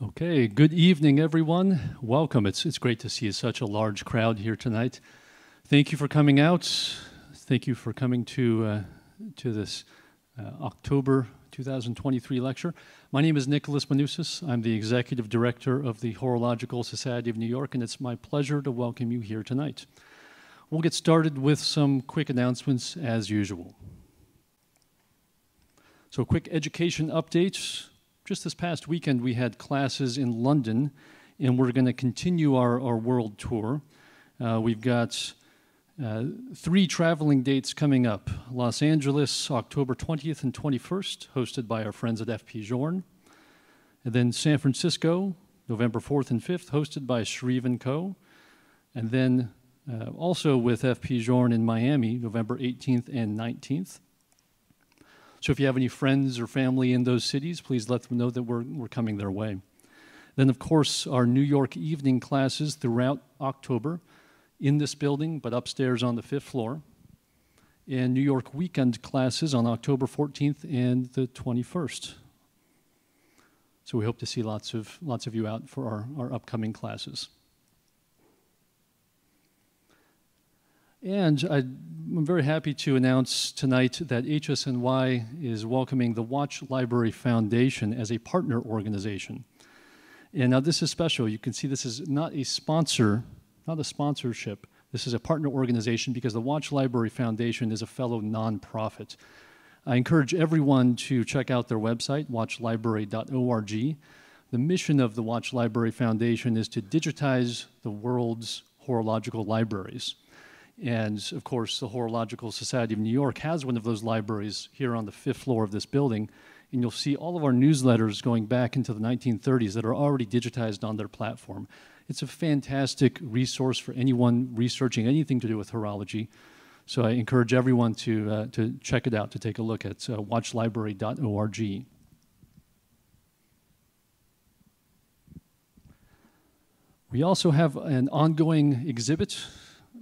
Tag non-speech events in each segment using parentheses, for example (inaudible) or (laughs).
Okay, good evening, everyone. Welcome. It's, it's great to see such a large crowd here tonight. Thank you for coming out. Thank you for coming to, uh, to this uh, October 2023 lecture. My name is Nicholas Manousis. I'm the Executive Director of the Horological Society of New York, and it's my pleasure to welcome you here tonight. We'll get started with some quick announcements as usual. So, quick education updates just this past weekend, we had classes in London, and we're going to continue our, our world tour. Uh, we've got uh, three traveling dates coming up Los Angeles, October 20th and 21st, hosted by our friends at FP Journe. And then San Francisco, November 4th and 5th, hosted by Shreve & Co. And then uh, also with FP Journe in Miami, November 18th and 19th. So if you have any friends or family in those cities, please let them know that we're, we're coming their way. Then, of course, our New York evening classes throughout October in this building, but upstairs on the fifth floor. And New York weekend classes on October 14th and the 21st. So we hope to see lots of, lots of you out for our, our upcoming classes. And I'm very happy to announce tonight that HSNY is welcoming the Watch Library Foundation as a partner organization. And now this is special. You can see this is not a sponsor, not a sponsorship. This is a partner organization because the Watch Library Foundation is a fellow nonprofit. I encourage everyone to check out their website, watchlibrary.org. The mission of the Watch Library Foundation is to digitize the world's horological libraries. And of course, the Horological Society of New York has one of those libraries here on the fifth floor of this building. And you'll see all of our newsletters going back into the 1930s that are already digitized on their platform. It's a fantastic resource for anyone researching anything to do with horology. So I encourage everyone to, uh, to check it out, to take a look at uh, watchlibrary.org. We also have an ongoing exhibit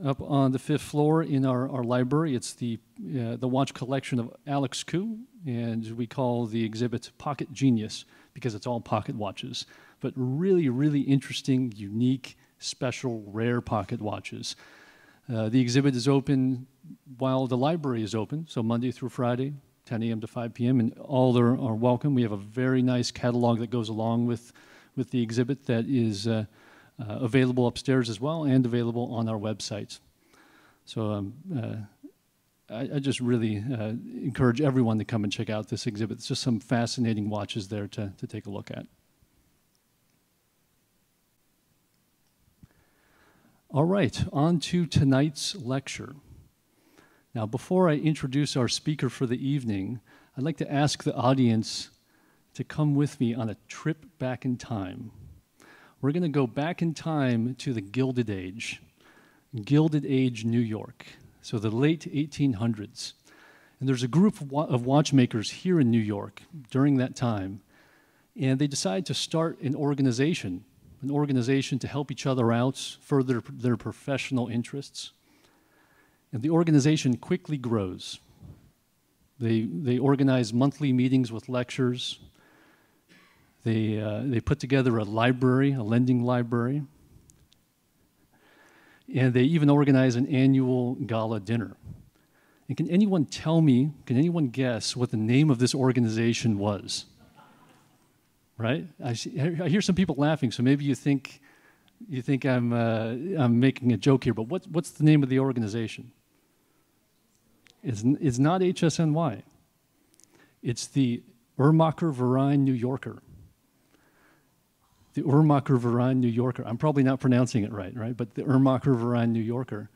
up on the fifth floor in our, our library. It's the, uh, the watch collection of Alex Koo, and we call the exhibit Pocket Genius because it's all pocket watches. But really, really interesting, unique, special, rare pocket watches. Uh, the exhibit is open while the library is open, so Monday through Friday, 10 a.m. to 5 p.m., and all are, are welcome. We have a very nice catalog that goes along with, with the exhibit that is. Uh, uh, available upstairs as well and available on our website. So um, uh, I, I, just really uh, encourage everyone to come and check out this exhibit. It's just some fascinating watches there to, to take a look at. All right, on to tonight's lecture. Now, before I introduce our speaker for the evening, I'd like to ask the audience to come with me on a trip back in time. We're going to go back in time to the Gilded Age, Gilded Age New York, so the late 1800s. And there's a group of, watchmakers here in New York during that time, and they decide to start an organization, an organization to help each other out, further their professional interests. And the organization quickly grows. They, they organize monthly meetings with lectures, they, uh, they put together a library, a lending library, and they even organize an annual gala dinner. And can anyone tell me, can anyone guess what the name of this organization was? Right? I, see, I hear some people laughing, so maybe you think, you think I'm, uh, I'm making a joke here, but what, what's the name of the organization? It's, it's not HSNY. It's the Uhrmacher Verein New Yorker the Uhrmacher Verein New Yorker. I'm probably not pronouncing it right, right? But the Uhrmacher Verein New Yorker.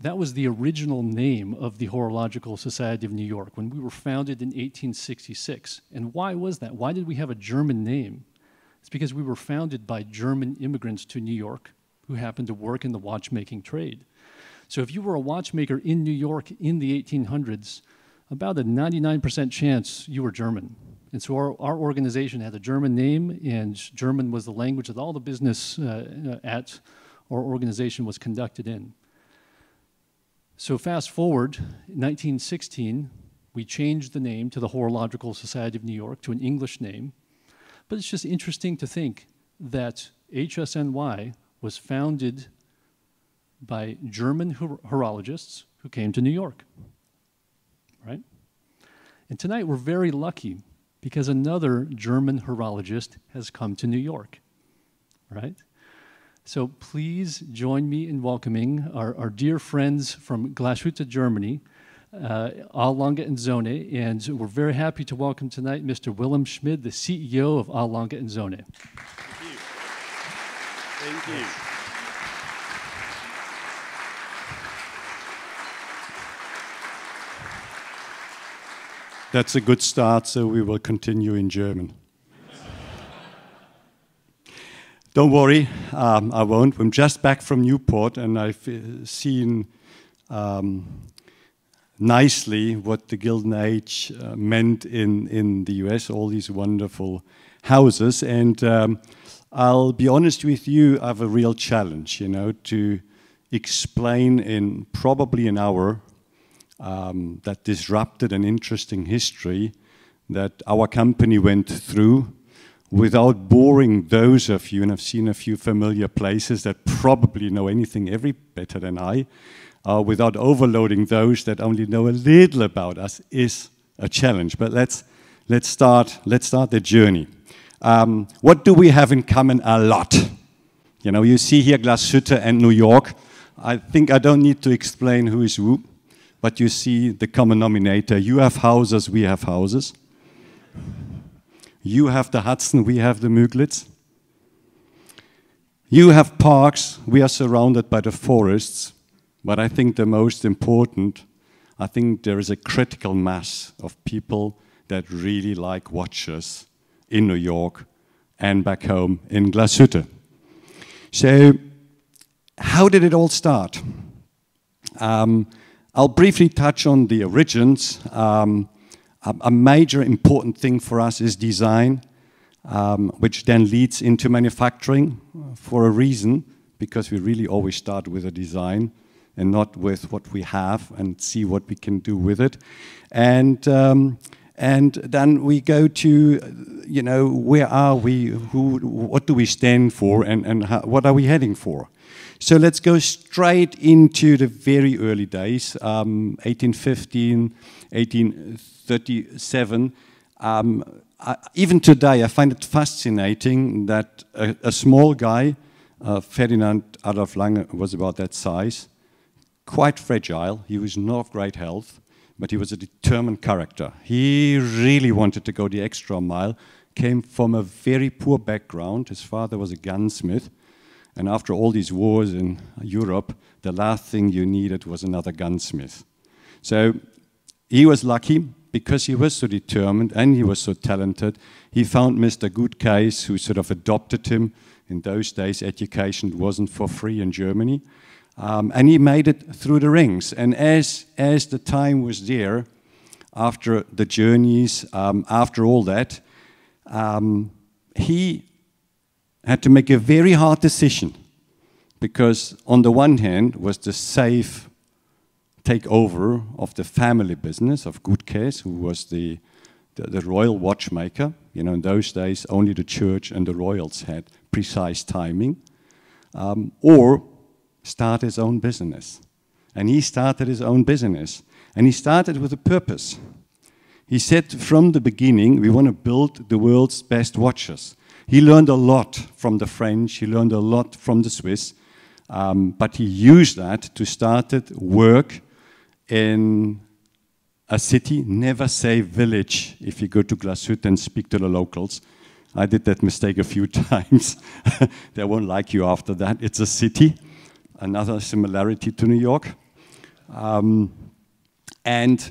That was the original name of the Horological Society of New York when we were founded in 1866. And why was that? Why did we have a German name? It's because we were founded by German immigrants to New York who happened to work in the watchmaking trade. So if you were a watchmaker in New York in the 1800s, about a 99% chance you were German. And so our, our organization had a German name, and German was the language that all the business uh, at our organization was conducted in. So fast forward, 1916, we changed the name to the Horological Society of New York to an English name. But it's just interesting to think that HSNY was founded by German horologists who came to New York. Right? And tonight we're very lucky because another German horologist has come to New York. Right? So please join me in welcoming our, our dear friends from Glashütte, Germany, uh, Lange and Söhne, and we're very happy to welcome tonight Mr. Wilhelm Schmid, the CEO of Lange and Söhne. Thank you. Thank you. That's a good start, so we will continue in German. Don't worry, um, I won't. I'm just back from Newport and I've uh, seen um, nicely what the Gilded Age uh, meant in, in the US, all these wonderful houses. And um, I'll be honest with you, I have a real challenge, you know, to explain in probably an hour um, that disrupted an interesting history that our company went through without boring those of you, and I've seen a few familiar places that probably know anything every better than I, uh, without overloading those that only know a little about us is a challenge. But let's, let's, start, let's start the journey. Um, what do we have in common? A lot. You know, you see here Glashütte and New York. I think I don't need to explain who is who, but you see the common denominator. You have houses, we have houses. You have the Hudson, we have the Müglitz. You have parks, we are surrounded by the forests. But I think the most important, I think there is a critical mass of people that really like watches in New York and back home in Glashütte. So, how did it all start? Um, I'll briefly touch on the origins. Um, a, major important thing for us is design, um, which then leads into manufacturing for a reason, because we really always start with a design and not with what we have and see what we can do with it. And um, and then we go to, you know, where are we? Who? What do we stand for? And and how, what are we heading for? So let's go straight into the very early days, um, 1815, 1837. Um, I, even today, I find it fascinating that a, a small guy, uh, Ferdinand Adolf Lange, was about that size, quite fragile. He was not of great health, but he was a determined character. He really wanted to go the extra mile, came from a very poor background. His father was a gunsmith and after all these wars in Europe, the last thing you needed was another gunsmith. So he was lucky because he was so determined and he was so talented. He found Mr. Gutkaes, who sort of adopted him. In those days, education wasn't for free in Germany. Um, and he made it through the rings. And as, as the time was there, after the journeys, um, after all that, um, he had to make a very hard decision because, on the one hand, was the safe takeover of the family business of Gutkaes, who was the, the, the, royal watchmaker. You know, in those days, only the church and the royals had precise timing. Um, or start his own business. And he started his own business. And he started with a purpose. He said from the beginning, we want to build the world's best watches. He learned a lot from the French, he learned a lot from the Swiss, um, but he used that to start work in a city, never say village if you go to Glashütte and speak to the locals. I did that mistake a few (laughs) times. they won't like you after that. It's a city, another similarity to New York. Um, and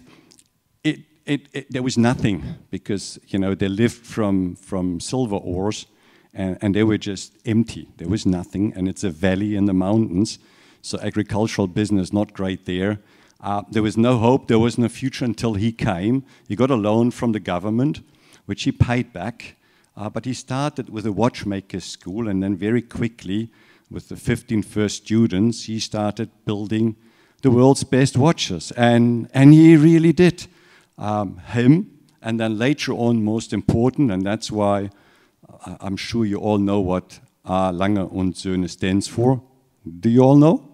it, it, there was nothing because you know they lived from from silver ores, and, and, they were just empty. There was nothing, and it's a valley in the mountains, so agricultural business not great there. Uh, there was no hope. There was no future until he came. He got a loan from the government, which he paid back. Uh, but he started with a watchmaker's school, and then very quickly, with the 15 first students, he started building the world's best watches, and and he really did um, him. And then later on, most important, and that's why uh, I'm sure you all know what A. Lange und Söhne stands for. Do you all know?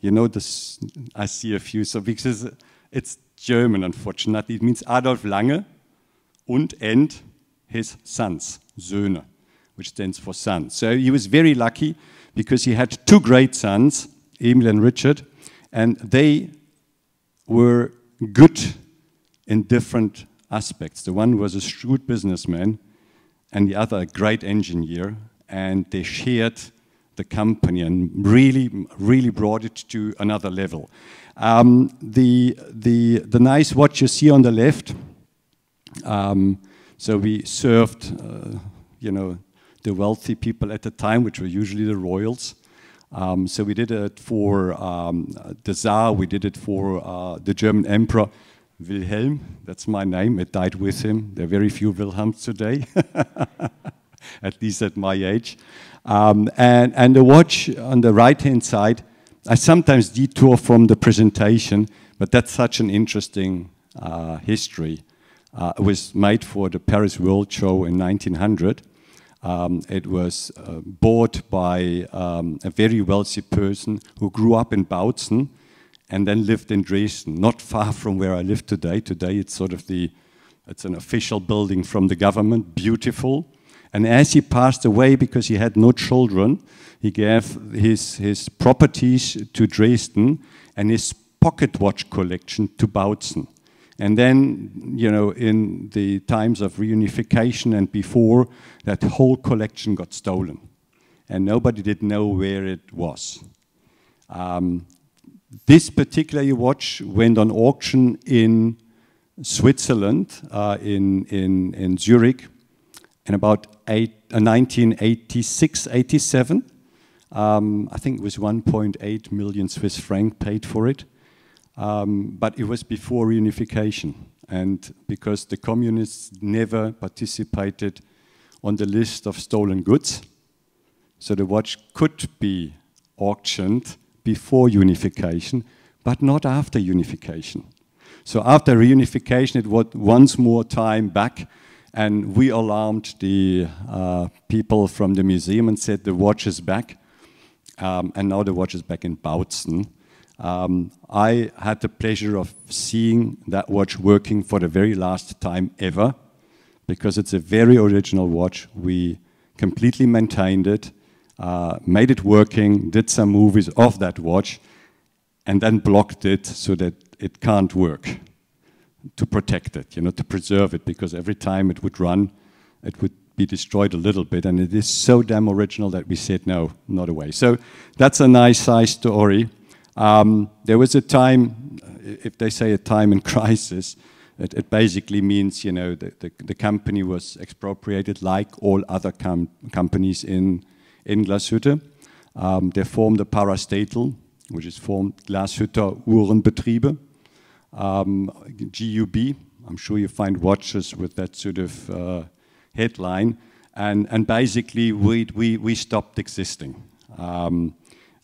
You know this, I see a few, so because it's German, unfortunately. It means Adolf Lange und and his sons, Söhne, which stands for sons. So he was very lucky because he had two great sons, Emil and Richard, and they were good in different aspects. The one was a shrewd businessman, and the other a great engineer, and they shared the company and really, really brought it to another level. Um, the, the, the nice watch you see on the left, um, so we served, uh, you know, the wealthy people at the time, which were usually the royals. Um, so we did it for um, the Tsar, we did it for uh, the German Emperor Wilhelm, that's my name, it died with him. There are very few Wilhelms today, (laughs) at least at my age. Um, and, and the watch on the right hand side, I sometimes detour from the presentation, but that's such an interesting uh, history. Uh, it was made for the Paris World Show in 1900. Um, it was uh, bought by um, a very wealthy person who grew up in Bautzen and then lived in Dresden, not far from where I live today. Today it's sort of the, it's an official building from the government, beautiful. And as he passed away, because he had no children, he gave his, his properties to Dresden and his pocket watch collection to Bautzen. And then, you know, in the times of reunification and before, that whole collection got stolen. And nobody did know where it was. Um, this particular watch went on auction in Switzerland, uh, in, in, in Zurich, in about eight, uh, 1986, 87. Um, I think it was 1.8 million Swiss franc paid for it. Um, but it was before reunification. And because the communists never participated on the list of stolen goods, so the watch could be auctioned before unification, but not after unification. So after reunification, it was once more time back, and we alarmed the uh, people from the museum and said the watch is back, um, and now the watch is back in Bautzen. Um, I had the pleasure of seeing that watch working for the very last time ever, because it's a very original watch. We completely maintained it, uh, made it working, did some movies of that watch, and then blocked it so that it can't work to protect it, you know, to preserve it, because every time it would run, it would be destroyed a little bit, and it is so damn original that we said no, not away. So that's a nice size story. Um, there was a time, if they say a time in (laughs) crisis, it, it basically means, you know, the, the, the, company was expropriated like all other com companies in, in Glashütte. Um, they formed a parastatal, which is formed Glashütter Uhrenbetriebe, um, GUB. I'm sure you find watches with that sort of uh, headline. And, and basically, we, we, we stopped existing. Um,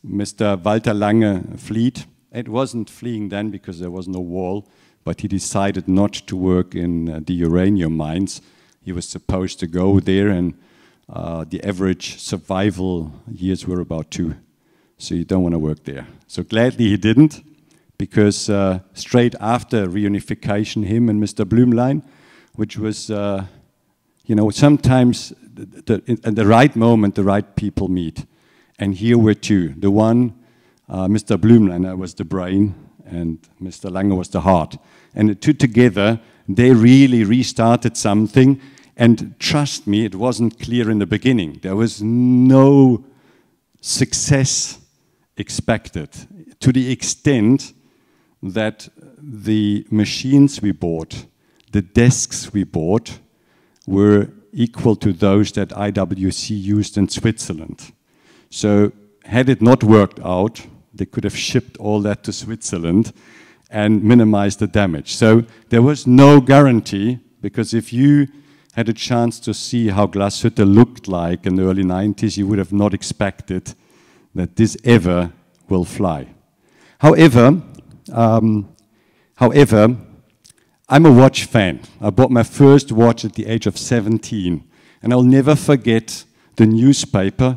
Mr. Walter Lange fled. It wasn't fleeing then because there was no wall, but he decided not to work in uh, the uranium mines. He was supposed to go there, and uh, the average survival years were about two. So you don't want to work there. So gladly he didn't, because uh, straight after reunification, him and Mr. Blümlein, which was, uh, you know, sometimes the, the, at the right moment, the right people meet. And here were two. The one, uh, Mr. Blümlein was the brain, and Mr. Lange was the heart. And the two together, they really restarted something. And trust me, it wasn't clear in the beginning. There was no success expected to the extent that the machines we bought, the desks we bought, were equal to those that IWC used in Switzerland. So had it not worked out, they could have shipped all that to Switzerland and minimized the damage. So there was no guarantee because if you had a chance to see how Glashütte looked like in the early 90s, you would have not expected that this ever will fly. However, um, however, I'm a watch fan. I bought my first watch at the age of 17. And I'll never forget the newspaper.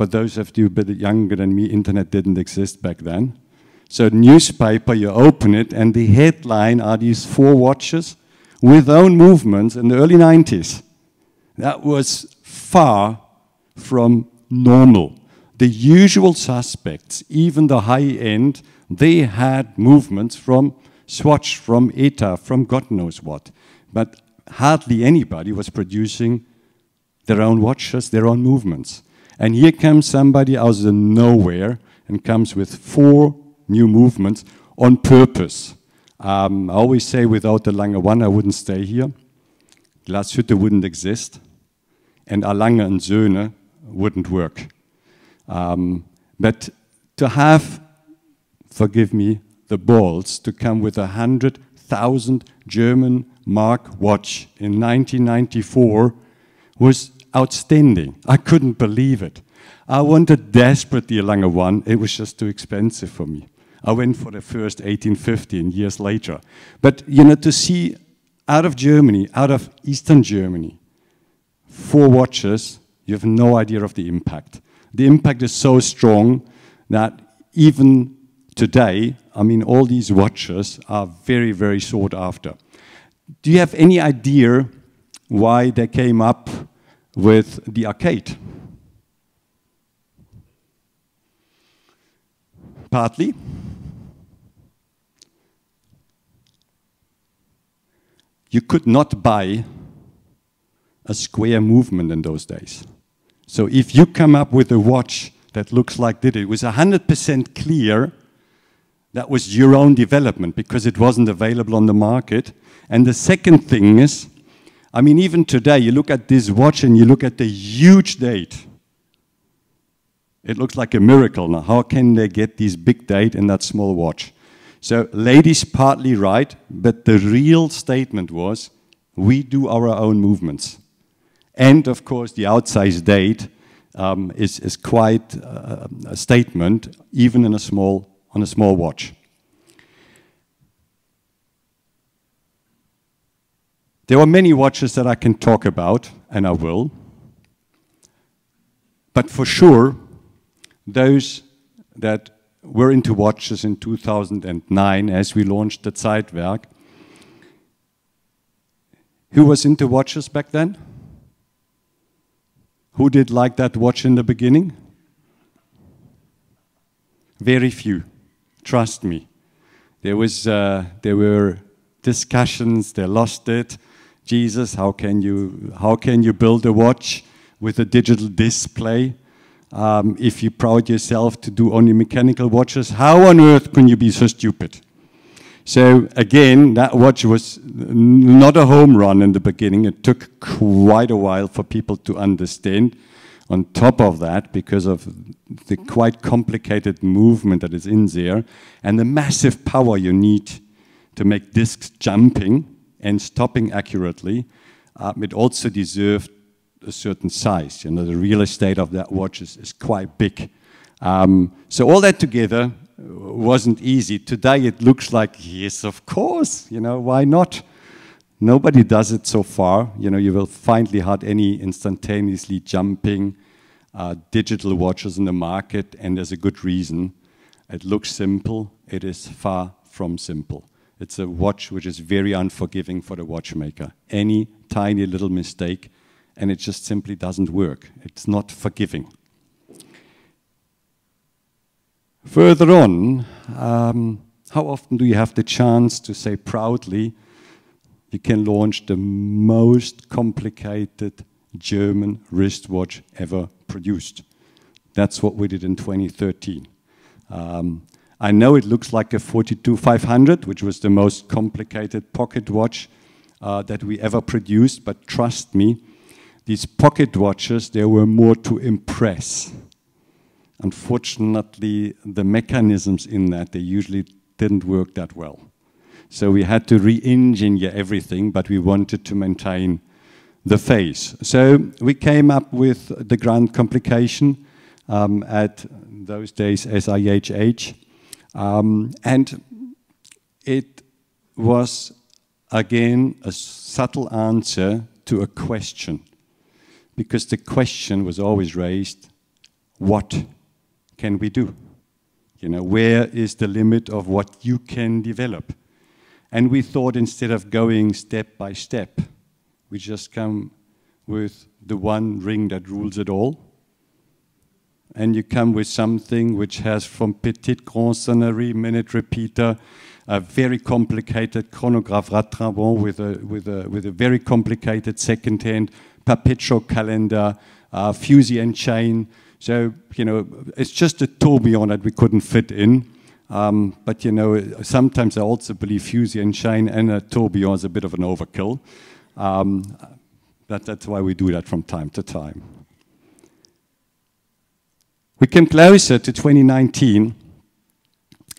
For those of you a bit younger than me, internet didn't exist back then. So newspaper, you open it, and the headline are these four watches with own movements in the early 90s. That was far from normal. The usual suspects, even the high end, they had movements from Swatch, from ETA, from God knows what. But hardly anybody was producing their own watches, their own movements. And here comes somebody out of nowhere and comes with four new movements on purpose. Um, I always say without the Lange 1, I wouldn't stay here. Glashütte wouldn't exist. And Lange and Söhne wouldn't work. Um, but to have, forgive me, the balls to come with a 100,000 German mark watch in 1994 was outstanding. I couldn't believe it. I wanted desperately a Lange one. It was just too expensive for me. I went for the first 1815 years later. But, you know, to see out of Germany, out of Eastern Germany, four watches, you have no idea of the impact. The impact is so strong that even today, I mean, all these watches are very, very sought after. Do you have any idea why they came up with the arcade? Partly you could not buy a square movement in those days. So if you come up with a watch that looks like this, it was 100% clear that was your own development because it wasn't available on the market. And the second thing is, I mean, even today, you look at this watch and you look at the huge date. It looks like a miracle now. How can they get this big date in that small watch? So, ladies partly right, but the real statement was we do our own movements. And of course, the outsized date um, is, is quite uh, a statement, even in a small, on a small watch. There are many watches that I can talk about, and I will. But for sure, those that were into watches in 2009 as we launched the Zeitwerk. Who was into watches back then? Who did like that watch in the beginning? Very few. Trust me. There was uh, there were discussions. They lost it. Jesus, how can you how can you build a watch with a digital display? Um, if you proud yourself to do only mechanical watches, how on earth can you be so stupid? So again, that watch was not a home run in the beginning. It took quite a while for people to understand. On top of that, because of the quite complicated movement that is in there and the massive power you need to make discs jumping and stopping accurately, um, it also deserved a certain size. You know, the real estate of that watch is, is quite big. Um, so all that together wasn't easy. Today it looks like, yes, of course, you know, why not? Nobody does it so far. You know, you will finally have any instantaneously jumping uh, digital watches in the market, and there's a good reason. It looks simple. It is far from simple. It's a watch which is very unforgiving for the watchmaker. Any tiny little mistake and it just simply doesn't work. It's not forgiving. Further on, um, how often do you have the chance to say proudly, you can launch the most complicated German wristwatch ever produced? That's what we did in 2013. Um, I know it looks like a 42500, which was the most complicated pocket watch uh, that we ever produced, but trust me, these pocket watches, they were more to impress. Unfortunately, the mechanisms in that, they usually didn't work that well. So we had to re-engineer everything, but we wanted to maintain the face. So we came up with the grand complication um, at those days SIHH, um, and it was again, a subtle answer to a question. Because the question was always raised what can we do? You know, where is the limit of what you can develop? And we thought instead of going step by step, we just come with the one ring that rules it all. And you come with something which has from petite grand sonnerie, minute repeater, a very complicated chronograph rattrapante with a, with a, with a very complicated second hand perpetual calendar, uh, fusee and chain. So, you know, it's just a tourbillon that we couldn't fit in. Um, but, you know, sometimes I also believe fusee and chain and a tourbillon is a bit of an overkill. Um, that, that's why we do that from time to time. We came closer to 2019,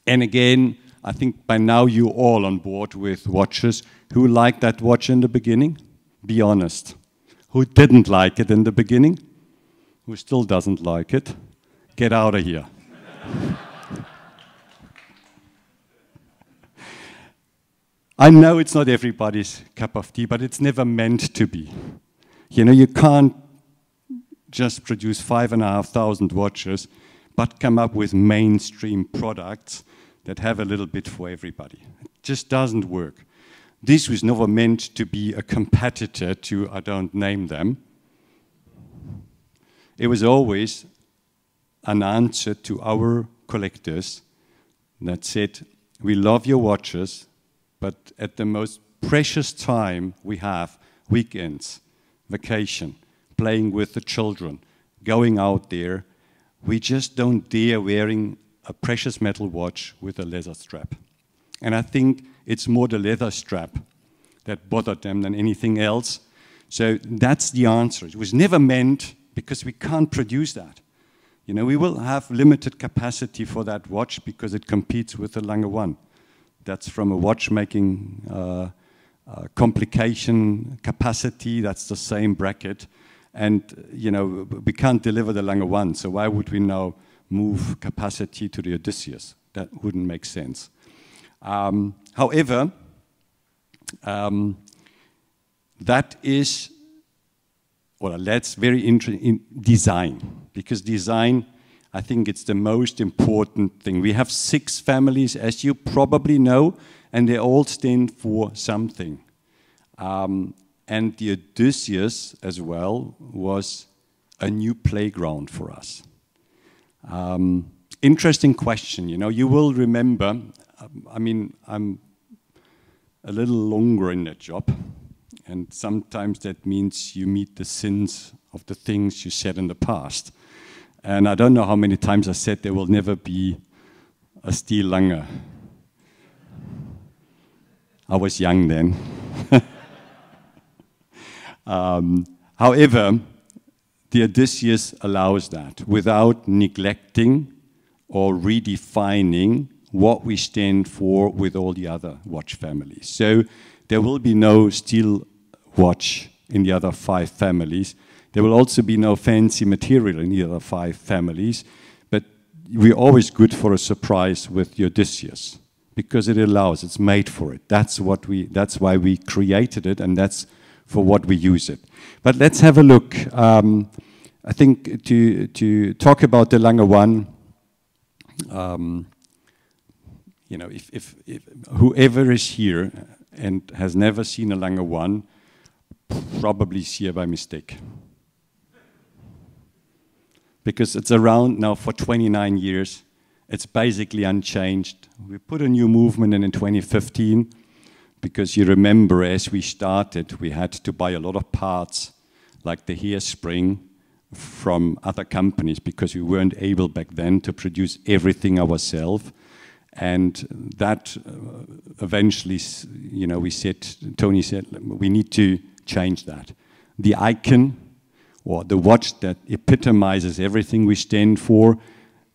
and again, I think by now you're all on board with watches. Who liked that watch in the beginning? Be honest. Who didn't like it in the beginning? Who still doesn't like it? Get out of here. I know it's not everybody's cup of tea, but it's never meant to be. You know, you can't just produce five and a half thousand watches, but come up with mainstream products that have a little bit for everybody. It just doesn't work. This was never meant to be a competitor to, I don't name them. It was always an answer to our collectors that said, we love your watches, but at the most precious time we have, weekends, vacation, playing with the children, going out there, we just don't dare wearing a precious metal watch with a leather strap. And I think it's more the leather strap that bothered them than anything else. So that's the answer. It was never meant because we can't produce that. You know, we will have limited capacity for that watch because it competes with the Lange 1. That's from a watchmaking uh, uh, complication capacity, that's the same bracket. And, you know, we can't deliver the Lange 1, so why would we now move capacity to the Odysseus? That wouldn't make sense. Um, however, um, that is, well, that's very interesting in design, because design, I think it's the most important thing. We have six families, as you probably know, and they all stand for something. Um, and the Odysseus as well was a new playground for us. Um, interesting question. You know, you will remember. I mean, I'm a little longer in that job, and sometimes that means you meet the sins of the things you said in the past. And I don't know how many times I said there will never be a steel Lange. I was young then. (laughs) Um, however, the Odysseus allows that without neglecting or redefining what we stand for with all the other watch families. So there will be no steel watch in the other five families. There will also be no fancy material in the other five families, but we're always good for a surprise with the Odysseus because it allows, it's made for it. That's what we, that's why we created it, and that's for what we use it. But let's have a look. Um, I think to, to talk about the Lange 1, um, you know, if, if, if, whoever is here and has never seen a Lange 1, probably is here by mistake. Because it's around now for 29 years. It's basically unchanged. We put a new movement in in 2015 because you remember as we started, we had to buy a lot of parts, like the hairspring, from other companies because we weren't able back then to produce everything ourselves. And that uh, eventually, you know, we said, Tony said, we need to change that. The icon or the watch that epitomizes everything we stand for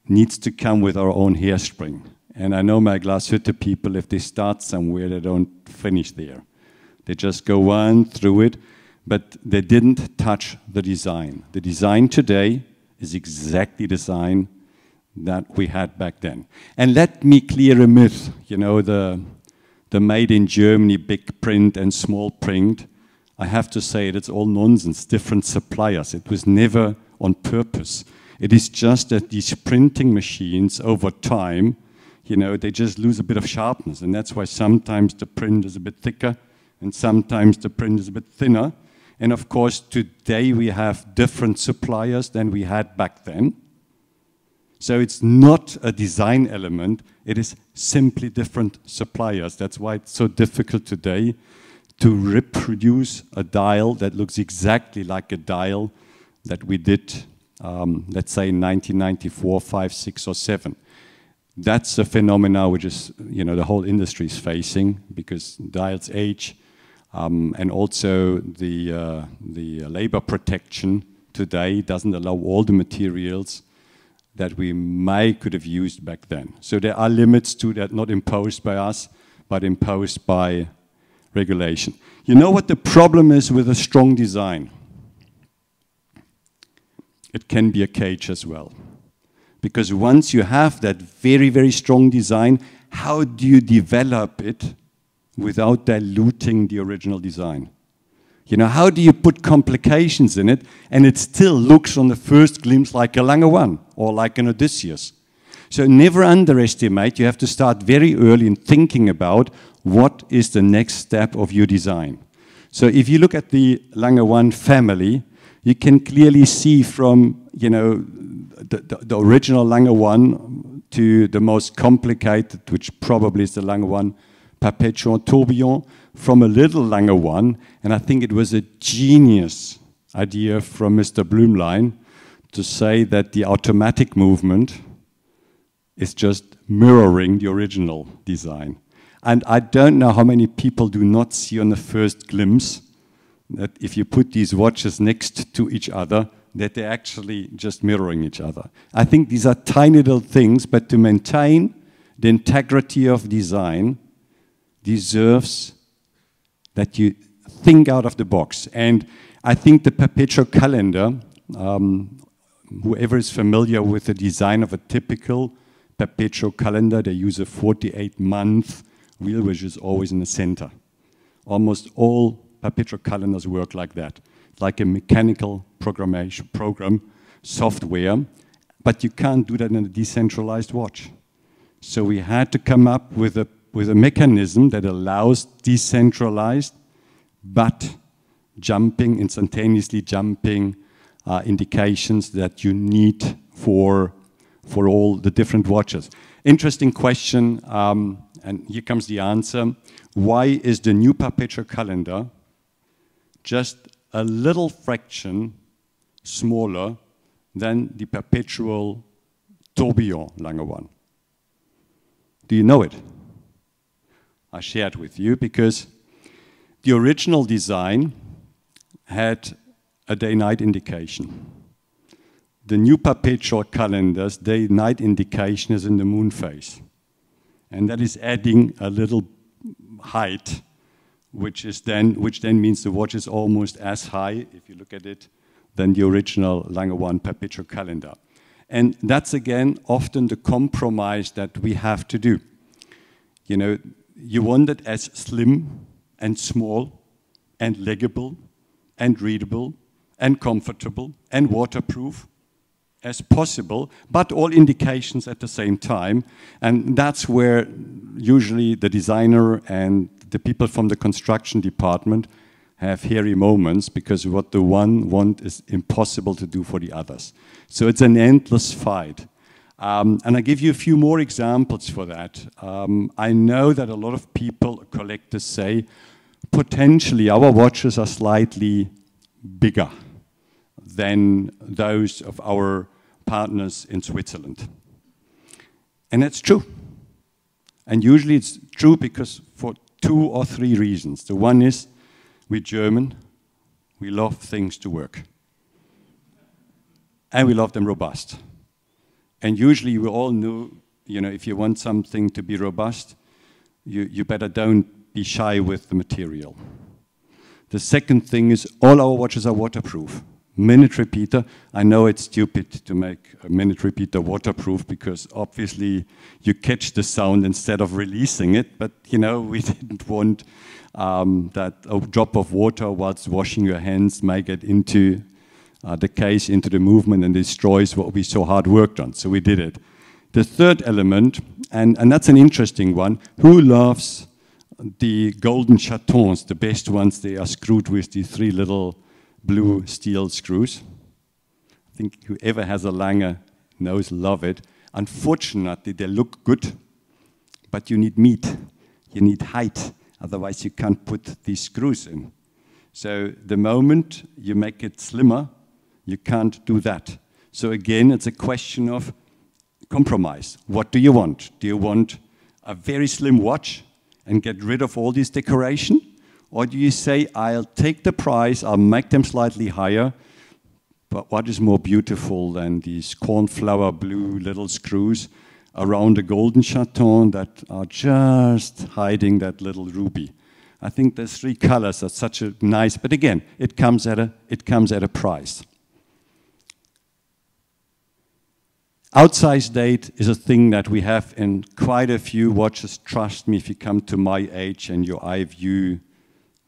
needs to come with our own hairspring. And I know my Glashütte people, if they start somewhere, they don't finish there. They just go on through it, but they didn't touch the design. The design today is exactly the design that we had back then. And let me clear a myth. You know, the, the made in Germany big print and small print, I have to say it's all nonsense, different suppliers. It was never on purpose. It is just that these printing machines over time, you know, they just lose a bit of sharpness. And that's why sometimes the print is a bit thicker and sometimes the print is a bit thinner. And of course, today we have different suppliers than we had back then. So it's not a design element, it is simply different suppliers. That's why it's so difficult today to reproduce a dial that looks exactly like a dial that we did, um, let's say, in 1994, 5, 6, or 7. That's a phenomena which is, you know, the whole industry is facing because dials age um, and also the, uh, the labor protection today doesn't allow all the materials that we may could have used back then. So there are limits to that, not imposed by us, but imposed by regulation. You know what the problem is with a strong design? It can be a cage as well. Because once you have that very, very strong design, how do you develop it without diluting the original design? You know, how do you put complications in it and it still looks on the first glimpse like a Lange 1 or like an Odysseus? So never underestimate, you have to start very early in thinking about what is the next step of your design. So if you look at the Lange 1 family, you can clearly see from, you know, the, the, the original Lange 1 to the most complicated, which probably is the Lange 1 Perpetual Tourbillon, from a little Lange 1, and I think it was a genius idea from Mr. Blümlein to say that the automatic movement is just mirroring the original design. And I don't know how many people do not see on the first glimpse that if you put these watches next to each other, that they're actually just mirroring each other. I think these are tiny little things, but to maintain the integrity of design deserves that you think out of the box. And I think the perpetual calendar, um, whoever is familiar with the design of a typical perpetual calendar, they use a 48 month wheel, which is always in the center. Almost all perpetual calendars work like that, like a mechanical programmation program software, but you can't do that in a decentralized watch. So we had to come up with a with a mechanism that allows decentralized but jumping, instantaneously jumping uh, indications that you need for, for all the different watches. Interesting question, um, and here comes the answer. Why is the new perpetual calendar just a little fraction smaller than the perpetual tourbillon one? Do you know it? I shared with you because the original design had a day-night indication. The new perpetual calendar's day-night indication is in the moon phase. And that is adding a little height, which, is then, which then means the watch is almost as high, if you look at it, than the original Lange 1 perpetual calendar. And that's again often the compromise that we have to do. You know, you want it as slim and small and legible and readable and comfortable and waterproof as possible, but all indications at the same time. And that's where usually the designer and the people from the construction department have hairy moments because what the one want is impossible to do for the others. So it's an endless fight. Um, and I give you a few more examples for that. Um, I know that a lot of people, collectors say, potentially our watches are slightly bigger than those of our partners in Switzerland. And that's true. And usually it's true because for two or three reasons. The one is we're German, we love things to work. And we love them robust. And usually we all know, you know, if you want something to be robust, you, you better don't be shy with the material. The second thing is all our watches are waterproof. Minute repeater. I know it's stupid to make a minute repeater waterproof because obviously you catch the sound instead of releasing it, but you know, we (laughs) didn't want um, that a drop of water whilst washing your hands may get into uh, the case, into the movement and destroys what we so hard worked on. So we did it. The third element, and, and that's an interesting one, who loves the golden chatons, the best ones, they are screwed with the three little blue steel screws. I think whoever has a Lange knows, love it. Unfortunately, they look good, but you need meat, you need height, otherwise you can't put these screws in. So the moment you make it slimmer, you can't do that. So again, it's a question of compromise. What do you want? Do you want a very slim watch and get rid of all this decoration? Or do you say, I'll take the price, I'll make them slightly higher, but what is more beautiful than these cornflower blue little screws around a golden chaton that are just hiding that little ruby? I think the three colors are such a nice, but again, it comes at a, it comes at a price. Outsize date is a thing that we have in quite a few watches. Trust me, if you come to my age and your eye view,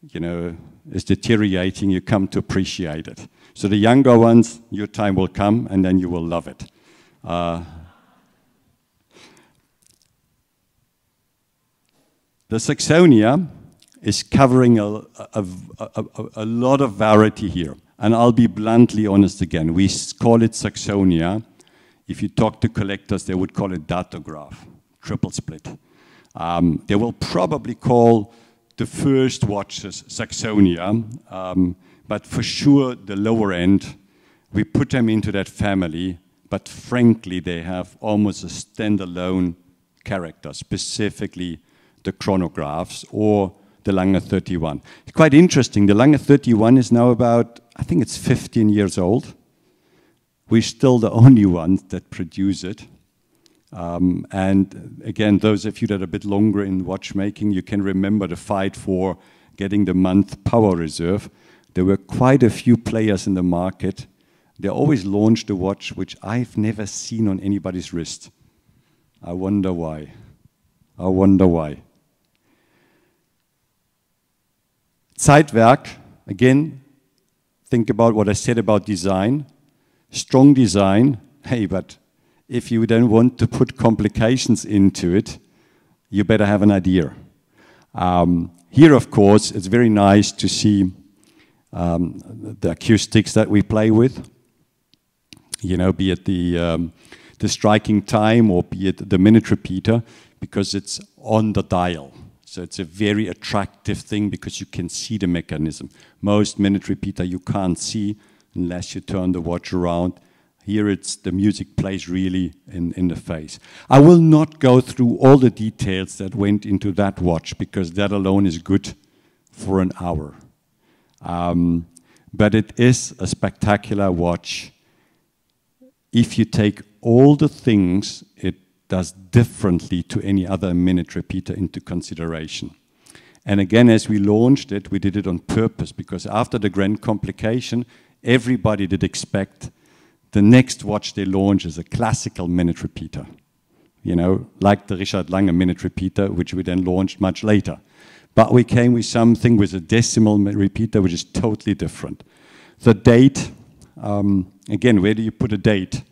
you know, is deteriorating, you come to appreciate it. So the younger ones, your time will come and then you will love it. Uh, the Saxonia is covering a, a, a, a, lot of variety here. And I'll be bluntly honest again. We call it Saxonia if you talk to collectors, they would call it datograph, triple split. Um, they will probably call the first watches Saxonia, um, but for sure the lower end, we put them into that family, but frankly, they have almost a standalone character, specifically the chronographs or the Lange 31. It's quite interesting. The Lange 31 is now about, I think it's 15 years old. We're still the only ones that produce it. Um, and again, those of you that are a bit longer in watchmaking, you can remember the fight for getting the month power reserve. There were quite a few players in the market. They always launched a watch which I've never seen on anybody's wrist. I wonder why. I wonder why. Zeitwerk, again, think about what I said about design strong design, hey, but if you don't want to put complications into it, you better have an idea. Um, here, of course, it's very nice to see um, the acoustics that we play with. You know, be it the, um, the striking time or be it the minute repeater, because it's on the dial. So it's a very attractive thing because you can see the mechanism. Most minute repeater you can't see, unless you turn the watch around. Here it's the music plays really in, in the face. I will not go through all the details that went into that watch because that alone is good for an hour. Um, but it is a spectacular watch if you take all the things it does differently to any other minute repeater into consideration. And again, as we launched it, we did it on purpose because after the grand complication, everybody did expect the next watch they launch is a classical minute repeater. You know, like the Richard Lange minute repeater, which we then launched much later. But we came with something with a decimal repeater, which is totally different. The date, um, again, where do you put a date?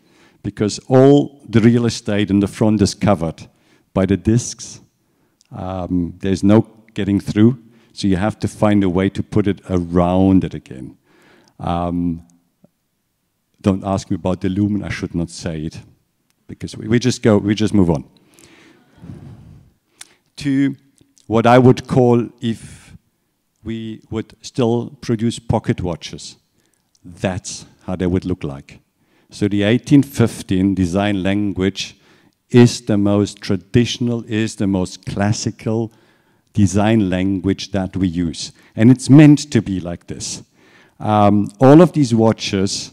Because all the real estate in the front is covered by the discs. Um, there's no getting through, so you have to find a way to put it around it again. Um, don't ask me about the lumen, I should not say it, because we, we just go, we just move on. To what I would call, if we would still produce pocket watches, that's how they would look like. So the 1815 design language is the most traditional, is the most classical design language that we use. And it's meant to be like this. Um, all of these watches,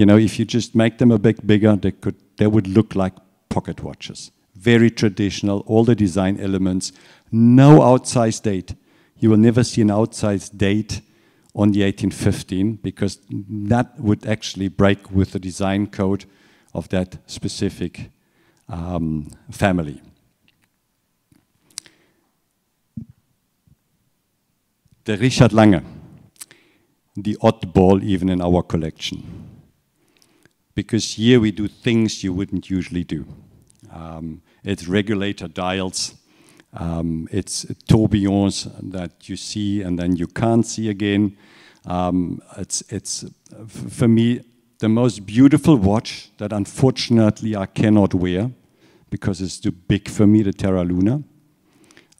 you know, if you just make them a bit bigger, they, could, they would look like pocket watches. Very traditional, all the design elements, no outsized date. You will never see an outsized date on the 1815 because that would actually break with the design code of that specific um, family. The Richard Lange, the oddball even in our collection. Because here we do things you wouldn't usually do. Um, it's regulator dials, um, it's tourbillons that you see and then you can't see again. Um, it's, it's for me the most beautiful watch that unfortunately I cannot wear because it's too big for me, the Terraluna.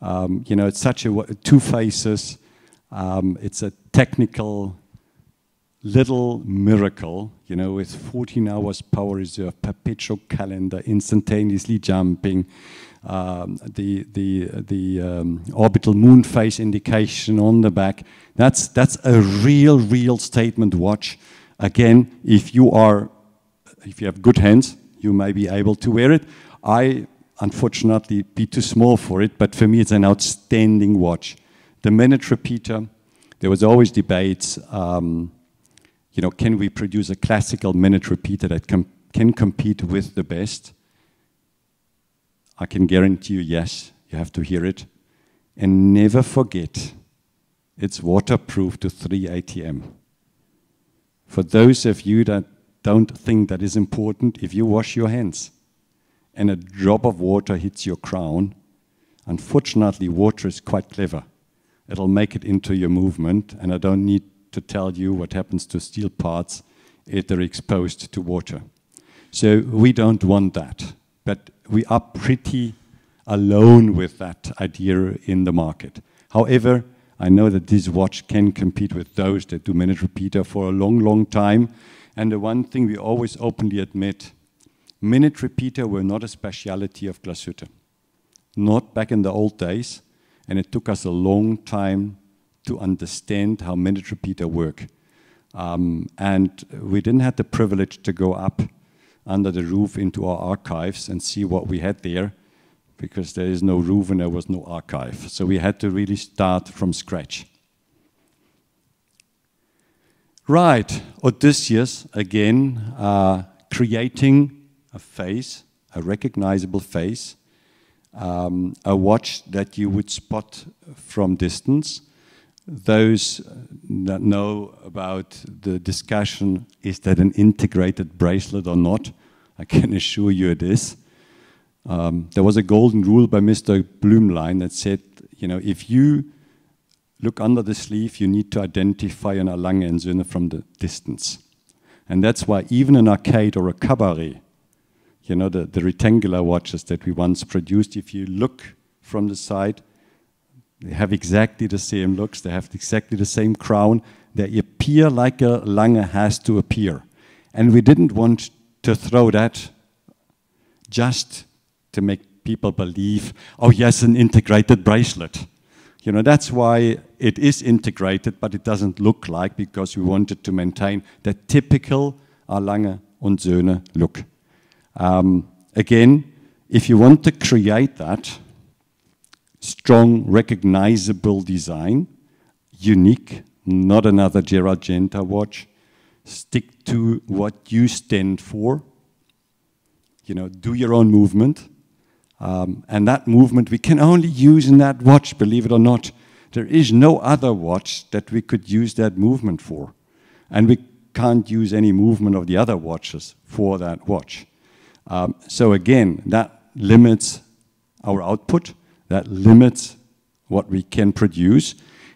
Um, you know, it's such a two faces. Um, it's a technical little miracle, you know, with 14 hours power reserve, perpetual calendar, instantaneously jumping, um, the, the, the um, orbital moon phase indication on the back. That's, that's a real, real statement watch. Again, if you are, if you have good hands, you may be able to wear it. I, unfortunately, be too small for it, but for me it's an outstanding watch. The minute repeater, there was always debates, um, you know, can we produce a classical minute repeater that com can compete with the best? I can guarantee you, yes, you have to hear it. And never forget, it's waterproof to 3 ATM. For those of you that don't think that is important, if you wash your hands and a drop of water hits your crown, unfortunately, water is quite clever. It'll make it into your movement, and I don't need to tell you what happens to steel parts if they're exposed to water. So we don't want that. But we are pretty alone with that idea in the market. However, I know that this watch can compete with those that do minute repeater for a long, long time. And the one thing we always openly admit, minute repeater were not a speciality of Glashütte. Not back in the old days. And it took us a long time to understand how minute repeater work. Um, and we didn't have the privilege to go up under the roof into our archives and see what we had there because there is no roof and there was no archive. So we had to really start from scratch. Right, Odysseus again uh, creating a face, a recognizable face, um, a watch that you would spot from distance. Those that know about the discussion, is that an integrated bracelet or not? I can (laughs) assure you it is. Um, there was a golden rule by Mr. Blümlein that said, you know, if you look under the sleeve, you need to identify an Lange and Söhne from the distance. And that's why even an Arkade or a cabaret, you know, the, the rectangular watches that we once produced, if you look from the side, they have exactly the same looks, they have exactly the same crown, they appear like a Lange has to appear. And we didn't want to throw that just to make people believe, oh yes, an integrated bracelet. You know, that's why it is integrated, but it doesn't look like because we wanted to maintain the typical A. Lange und Söhne look. Um, again, if you want to create that strong, recognizable design, unique, not another Gerald Genta watch, stick to what you stand for. You know, do your own movement. Um, and that movement we can only use in that watch, believe it or not. There is no other watch that we could use that movement for. And we can't use any movement of the other watches for that watch. Um, so again, that limits our output, that limits what we can produce.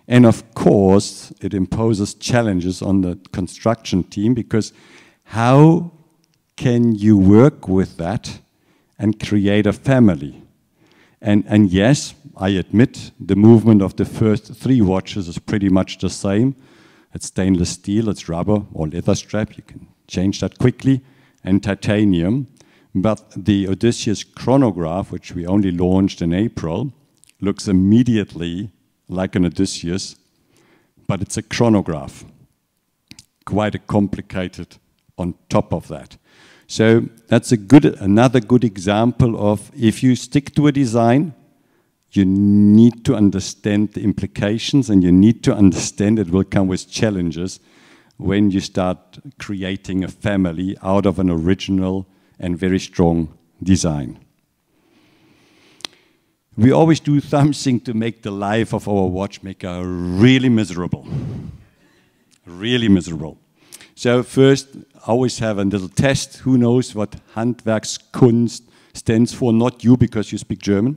And of course, it imposes challenges on the construction team because how can you work with that and create a family? And, and yes, I admit the movement of the first three watches is pretty much the same. It's stainless steel, it's rubber or leather strap, you can change that quickly, and titanium. But the Odysseus chronograph, which we only launched in April, looks immediately like an Odysseus, but it's a chronograph. Quite a complicated on top of that. So that's a good, another good example of if you stick to a design, you need to understand the implications and you need to understand it will come with challenges when you start creating a family out of an original and very strong design. We always do something to make the life of our watchmaker really miserable. Really miserable. So first, always have a little test. Who knows what Handwerkskunst stands for? Not you, because you speak German.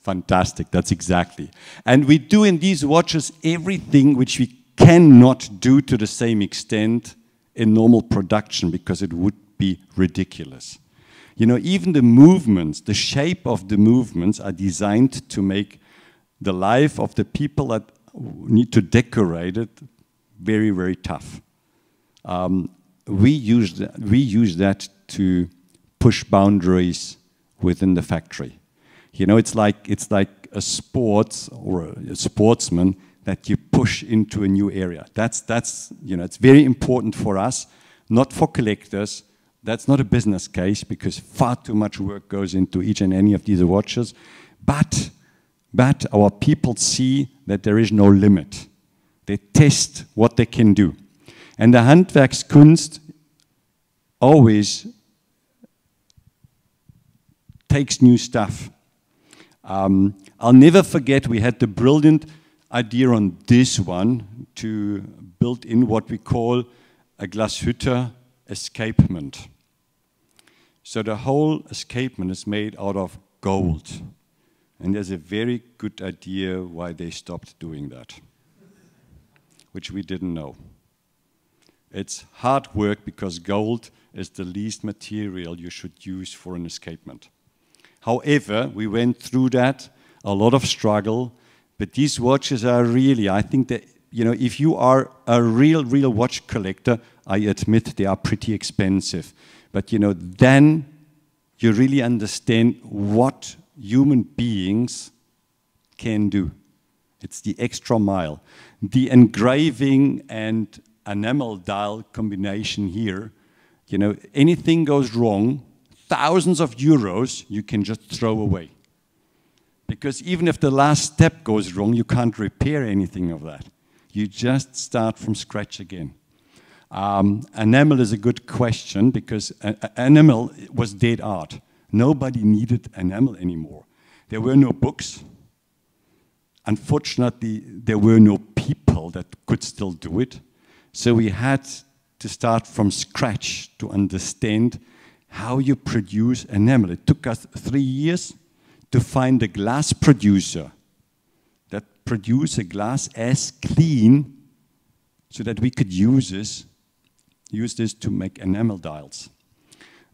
Fantastic, that's exactly. And we do in these watches everything which we cannot do to the same extent in normal production because it would be ridiculous. You know, even the movements, the shape of the movements are designed to make the life of the people that need to decorate it very, very tough. Um, we, use that, we use that to push boundaries within the factory. You know, it's like, it's like a sports or a sportsman that you push into a new area. That's, that's, you know, it's very important for us, not for collectors. That's not a business case because far too much work goes into each and any of these watches. But, but our people see that there is no limit. They test what they can do. And the Handwerkskunst always takes new stuff. Um, I'll never forget we had the brilliant idea on this one to build in what we call a Glashütte escapement. So the whole escapement is made out of gold. And there's a very good idea why they stopped doing that, which we didn't know. It's hard work because gold is the least material you should use for an escapement. However, we went through that, a lot of struggle, but these watches are really, I think that, you know, if you are a real, real watch collector, I admit they are pretty expensive. But, you know, then you really understand what human beings can do. It's the extra mile. The engraving and enamel dial combination here, you know, anything goes wrong, thousands of euros you can just throw away. Because even if the last step goes wrong, you can't repair anything of that. You just start from scratch again. Um, enamel is a good question because enamel was dead art. Nobody needed enamel anymore. There were no books. Unfortunately, there were no people that could still do it. So we had to start from scratch to understand how you produce enamel. It took us three years to find a glass producer that produce a glass as clean so that we could use this, use this to make enamel dials.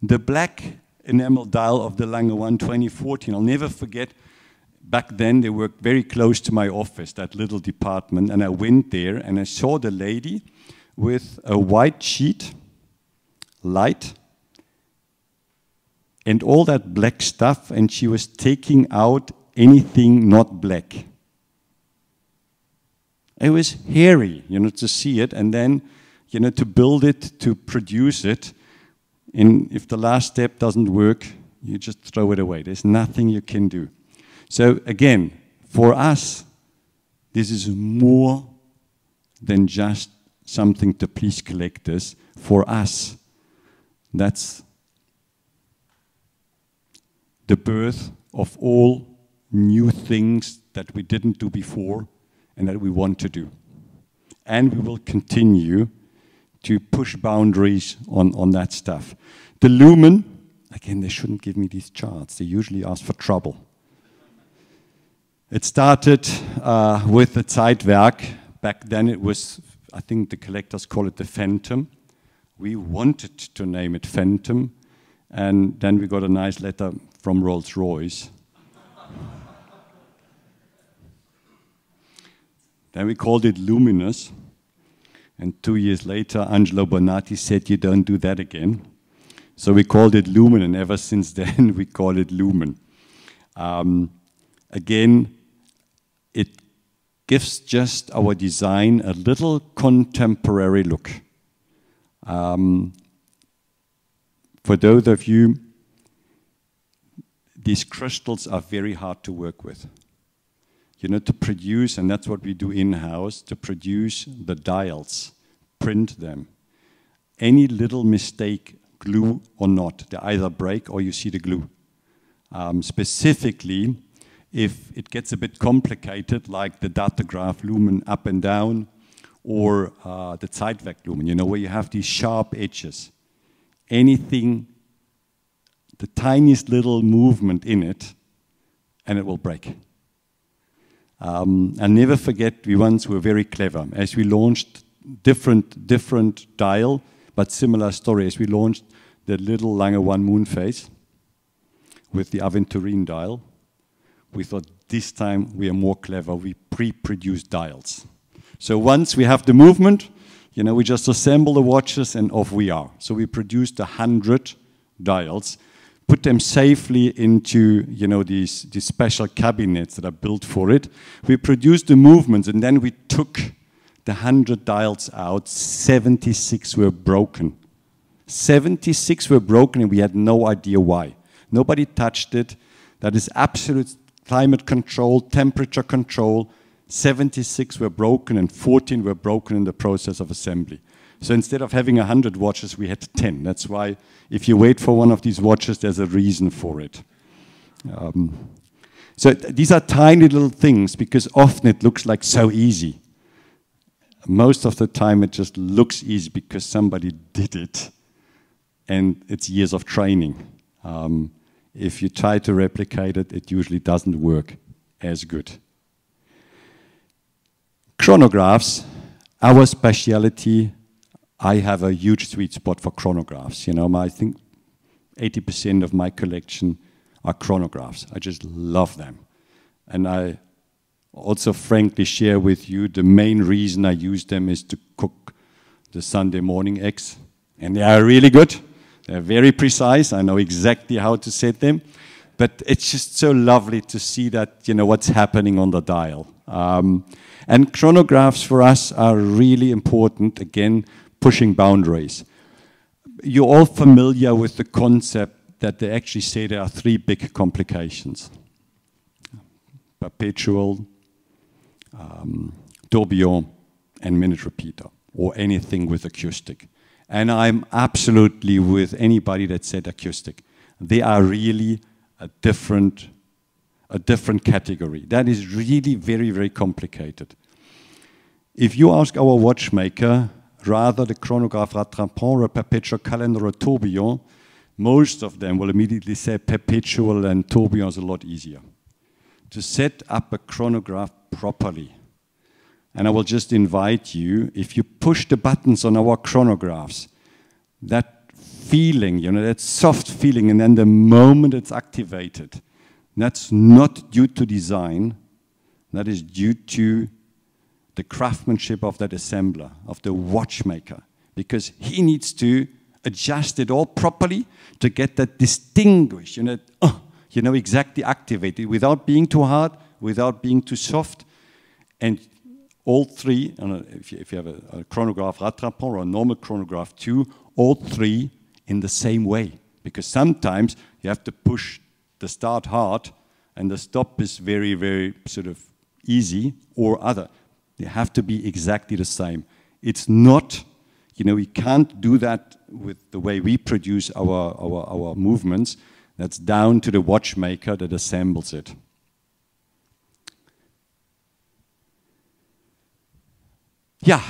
The black enamel dial of the Lange 1 2014, I'll never forget, back then they worked very close to my office, that little department, and I went there and I saw the lady with a white sheet, light, and all that black stuff, and she was taking out anything not black. It was hairy, you know, to see it, and then, you know, to build it, to produce it. And if the last step doesn't work, you just throw it away. There's nothing you can do. So again, for us, this is more than just something to please collectors. For us, that's the birth of all new things that we didn't do before and that we want to do. And we will continue to push boundaries on, on that stuff. The lumen, again, they shouldn't give me these charts. They usually ask for trouble. It started uh, with the Zeitwerk. Back then it was, I think the collectors call it the Phantom. We wanted to name it Phantom. And then we got a nice letter from Rolls Royce. then we called it Luminous. And two years later, Angelo Bonati said, You don't do that again. So we called it Lumen, and ever since (laughs) then, we call it Lumen. Um, again, it gives just our design a little contemporary look. Um, for those of you these crystals are very hard to work with. You know, to produce, and that's what we do in-house, to produce the dials, print them. Any little mistake, glue or not, they either break or you see the glue. Um, specifically, if it gets a bit complicated, like the Datograph lumen up and down, or uh, the Zeitwerk lumen, you know, where you have these sharp edges. Anything, the tiniest little movement in it, and it will break. Um, and never forget, we once were very clever. As we launched different, different dial, but similar story, as we launched the little Lange 1 moon phase with the Aventurine dial, we thought this time we are more clever. We pre-produce dials. So once we have the movement, you know, we just assemble the watches and off we are. So we produced a hundred dials, put them safely into, you know, these, these special cabinets that are built for it. We produced the movements and then we took the 100 dials out, 76 were broken. 76 were broken and we had no idea why. Nobody touched it. That is absolute climate control, temperature control. 76 were broken and 14 were broken in the process of assembly. So instead of having 100 watches, we had 10. That's why if you wait for one of these watches, there's a reason for it. Um, so these are tiny little things because often it looks like so easy. Most of the time it just looks easy because somebody did it and it's years of training. Um, if you try to replicate it, it usually doesn't work as good. Chronographs, our speciality, I have a huge sweet spot for chronographs. You know, my, I think 80% of my collection are chronographs. I just love them. And I also frankly share with you the main reason I use them is to cook the Sunday morning eggs. And they are really good. They're very precise. I know exactly how to set them. But it's just so lovely to see that, you know, what's happening on the dial. Um, and chronographs for us are really important, again, pushing boundaries. You're all familiar with the concept that they actually say there are three big complications. Perpetual, um, tourbillon, and minute repeater, or anything with acoustic. And I'm absolutely with anybody that said acoustic. They are really a different, a different category. That is really very, very complicated. If you ask our watchmaker, rather the chronograph rattrapante or perpetual calendar or tourbillon, most of them will immediately say perpetual and tourbillon is a lot easier. To set up a chronograph properly, and I will just invite you, if you push the buttons on our chronographs, that feeling, you know, that soft feeling, and then the moment it's activated, that's not due to design, that is due to the craftsmanship of that assembler, of the watchmaker, because he needs to adjust it all properly to get that distinguished, you know, uh, you know, exactly activated without being too hard, without being too soft. And all three, if you, if you have a, a chronograph rattrapante or a normal chronograph too, all three in the same way. Because sometimes you have to push the start hard and the stop is very, very sort of easy or other. They have to be exactly the same. It's not, you know, we can't do that with the way we produce our, our, our movements. That's down to the watchmaker that assembles it. Yeah,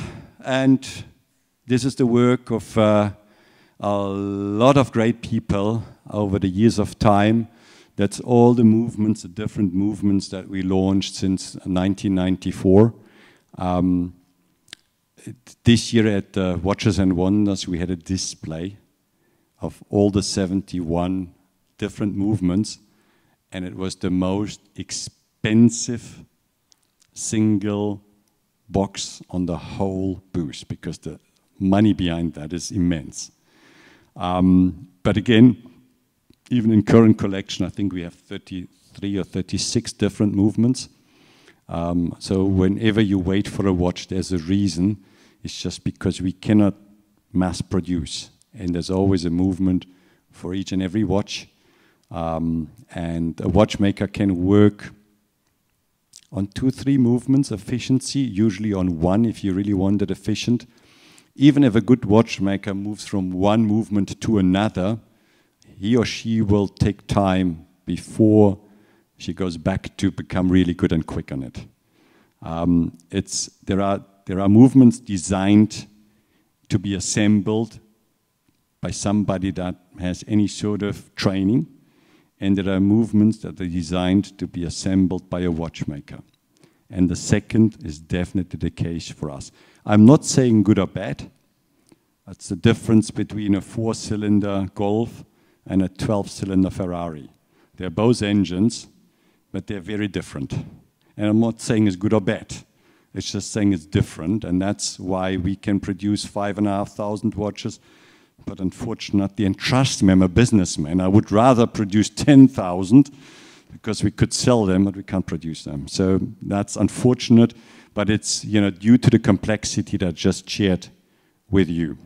and this is the work of uh, a lot of great people over the years of time. That's all the movements, the different movements that we launched since 1994. Um, this year at uh, Watches and Wonders, we had a display of all the 71 different movements, and it was the most expensive single box on the whole booth because the money behind that is immense. Um, but again, even in current collection, I think we have 33 or 36 different movements. Um, so whenever you wait for a watch, there's a reason. It's just because we cannot mass produce. And there's always a movement for each and every watch. Um, and a watchmaker can work on two, three movements efficiency, usually on one if you really want it efficient. Even if a good watchmaker moves from one movement to another, he or she will take time before she goes back to become really good and quick on it. Um, it's, there, are, there are movements designed to be assembled by somebody that has any sort of training, and there are movements that are designed to be assembled by a watchmaker. And the second is definitely the case for us. I'm not saying good or bad. That's the difference between a four cylinder Golf and a 12 cylinder Ferrari. They're both engines, but they're very different. And I'm not saying it's good or bad. It's just saying it's different, and that's why we can produce five and a half thousand watches. But unfortunately, and trust me, I'm a businessman. I would rather produce 10,000 because we could sell them, but we can't produce them. So that's unfortunate, but it's you know due to the complexity that I just shared with you.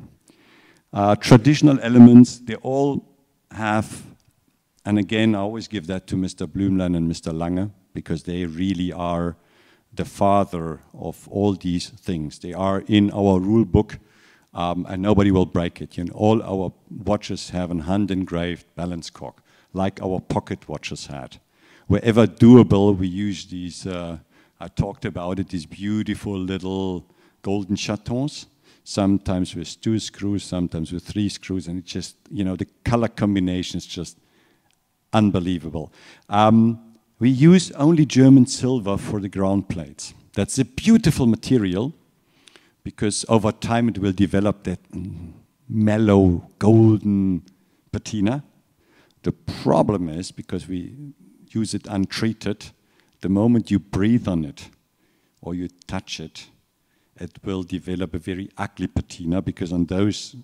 Uh, traditional elements, they all have, and again, I always give that to Mr. Blümlein and Mr. Lange because they really are the father of all these things. They are in our rule book, um, and nobody will break it. You know, all our watches have a hand engraved balance cock, like our pocket watches had. Wherever doable, we use these. Uh, I talked about it. These beautiful little golden chatons. Sometimes with two screws, sometimes with three screws, and it just you know the color combination is just unbelievable. Um, we use only German silver for the ground plates. That's a beautiful material because over time it will develop that mellow golden patina. The problem is because we use it untreated, the moment you breathe on it or you touch it, it will develop a very ugly patina because on those,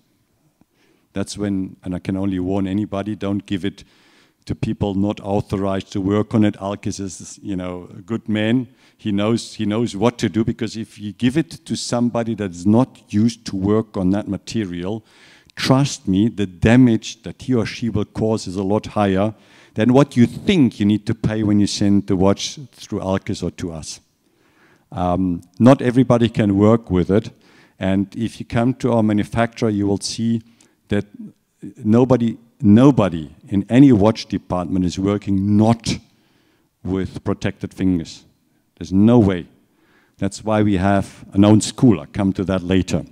that's when, and I can only warn anybody, don't give it to people not authorized to work on it. Alkes is, you know, a good man. He knows, he knows what to do because if you give it to somebody that is not used to work on that material, trust me, the damage that he or she will cause is a lot higher than what you think you need to pay when you send the watch through Alkes or to us. Um, not everybody can work with it. And if you come to our manufacturer, you will see that nobody nobody in any watch department is working not with protected fingers. There's no way. That's why we have an own school. I'll come to that later.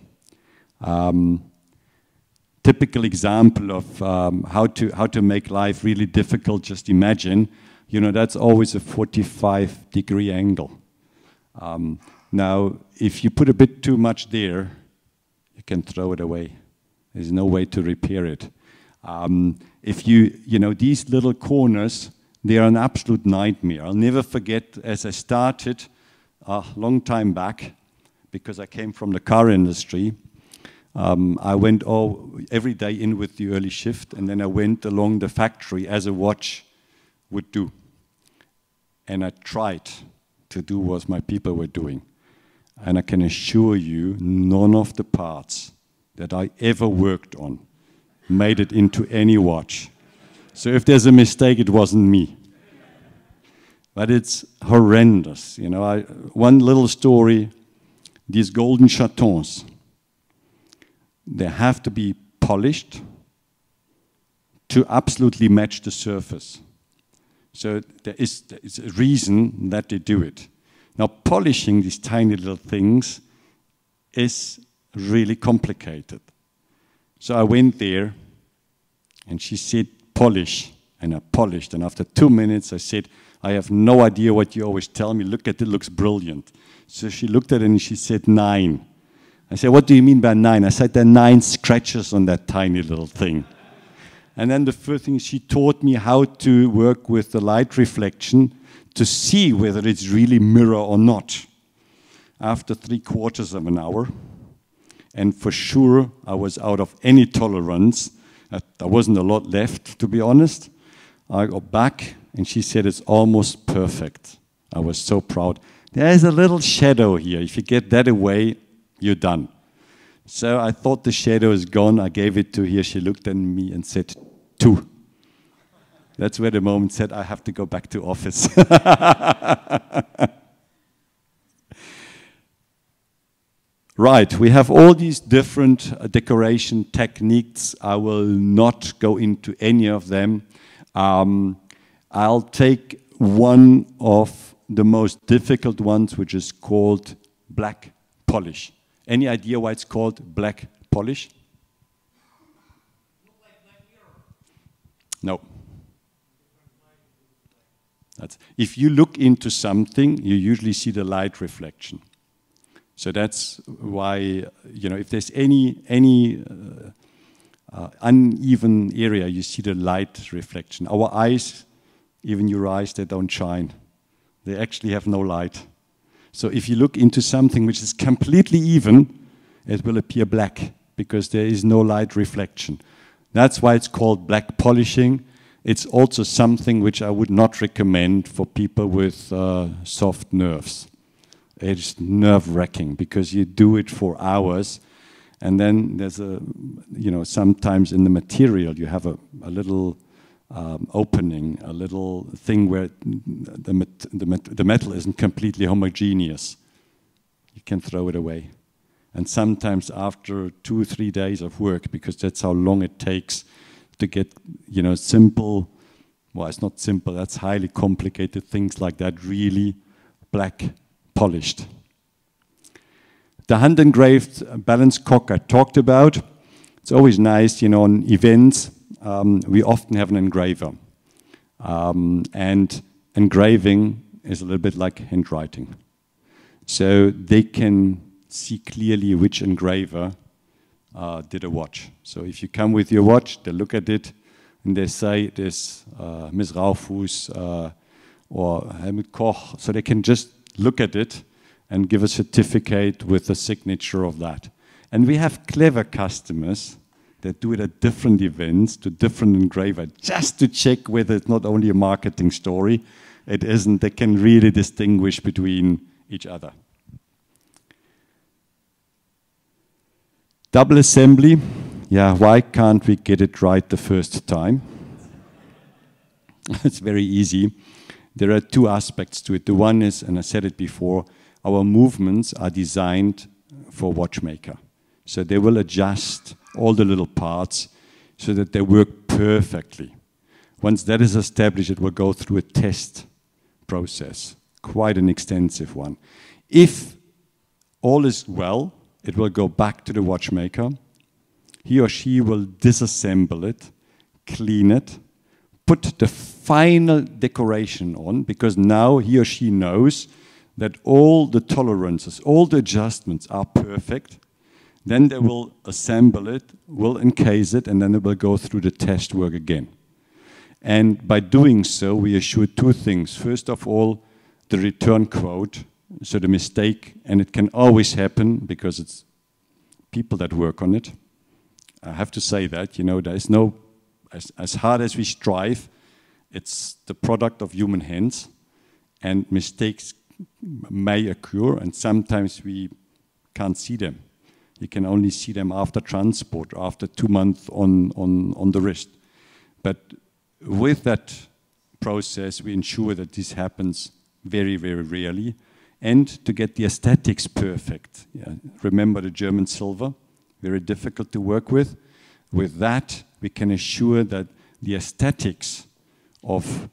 Um, typical example of um, how, to, how to make life really difficult, just imagine, you know, that's always a 45 degree angle. Um, now, if you put a bit too much there, you can throw it away. There's no way to repair it. Um, if you, you know, these little corners, they are an absolute nightmare. I'll never forget as I started a long time back, because I came from the car industry, um, I went all, every day in with the early shift, and then I went along the factory as a watch would do. And I tried to do what my people were doing. And I can assure you, none of the parts that I ever worked on made it into any watch. So if there's a mistake, it wasn't me. But it's horrendous. You know, I, one little story, these golden chatons, they have to be polished to absolutely match the surface. So there is, there is a reason that they do it. Now, polishing these tiny little things is really complicated. So I went there and she said, polish. And I polished. And after two minutes, I said, I have no idea what you always tell me. Look at it, looks brilliant. So she looked at it and she said, nine. I said, What do you mean by nine? I said, There are nine scratches on that tiny little thing. And then the first thing, she taught me how to work with the light reflection to see whether it's really mirror or not. After three quarters of an hour, and for sure I was out of any tolerance. There wasn't a lot left, to be honest. I got back, and she said it's almost perfect. I was so proud. There's a little shadow here. If you get that away, you're done. So I thought the shadow is gone. I gave it to her. She looked at me and said, two. That's where the moment said, I have to go back to office. (laughs) right, we have all these different uh, decoration techniques. I will not go into any of them. Um, I'll take one of the most difficult ones, which is called black polish. Any idea why it's called black polish? No. That's, if you look into something, you usually see the light reflection. So that's why, you know, if there's any, any uh, uh, uneven area, you see the light reflection. Our eyes, even your eyes, they don't shine. They actually have no light. So if you look into something which is completely even, it will appear black because there is no light reflection. That's why it's called black polishing. It's also something which I would not recommend for people with uh, soft nerves. It's nerve wracking because you do it for hours and then there's a, you know, sometimes in the material you have a, a little um, opening, a little thing where the, met the, met the metal isn't completely homogeneous. You can throw it away. And sometimes after two or three days of work, because that's how long it takes to get, you know, simple, well, it's not simple, that's highly complicated things like that, really black polished. The hand engraved balance cock I talked about. It's always nice, you know, on events, um, we often have an engraver. Um, and engraving is a little bit like handwriting. So they can see clearly which engraver uh, did a watch. So if you come with your watch, they look at it and they say this uh, Ms. Raufuss uh, or Helmut Koch. So they can just look at it and give a certificate with the signature of that. And we have clever customers that do it at different events to different engraver just to check whether it's not only a marketing story, it isn't. They can really distinguish between each other. Double assembly, yeah, why can't we get it right the first time? (laughs) it's very easy. There are two aspects to it. The one is, and I said it before, our movements are designed for watchmaker. So they will adjust all the little parts so that they work perfectly. Once that is established, it will go through a test process, quite an extensive one. If all is well, it will go back to the watchmaker. He or she will disassemble it, clean it, put the final decoration on, because now he or she knows that all the tolerances, all the adjustments are perfect. Then they will assemble it, will encase it, and then it will go through the test work again. And by doing so, we assure two things. First of all, the return quote, so the mistake, and it can always happen because it's people that work on it. I have to say that, you know, there is no, as, as hard as we strive, it's the product of human hands, and mistakes may occur, and sometimes we can't see them. You can only see them after transport, after two months on, on, on the wrist. But with that process, we ensure that this happens very, very rarely. And to get the aesthetics perfect. Yeah. Remember the German silver, very difficult to work with. With that, we can assure that the aesthetics of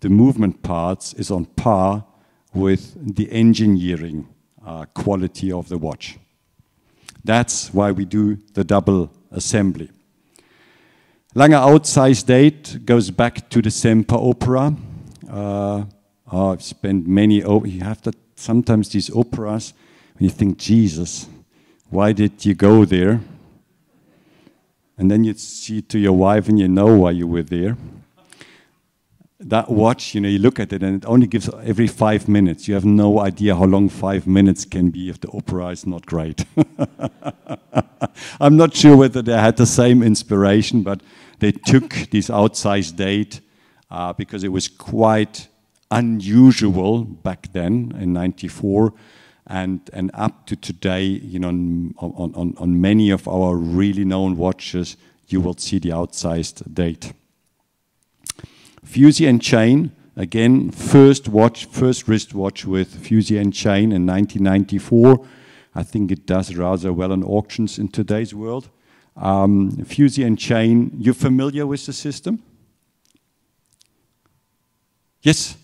the movement parts is on par with the engineering uh, quality of the watch. That's why we do the double assembly. Lange outsize date goes back to the Semper opera. Uh, I've spent many, you have to, sometimes these operas, you think, Jesus, why did you go there? And then you see to your wife and you know why you were there that watch, you know, you look at it and it only gives every five minutes. You have no idea how long five minutes can be if the opera is not great. (laughs) I'm not sure whether they had the same inspiration, but they took this outsized date uh, because it was quite unusual back then in 94 and, and up to today, you know, on, on, on many of our really known watches, you will see the outsized date. Fusee and chain, again, first watch, first wristwatch with Fusee and chain in 1994. I think it does rather well on auctions in today's world. Um, Fusee and chain, you're familiar with the system? Yes?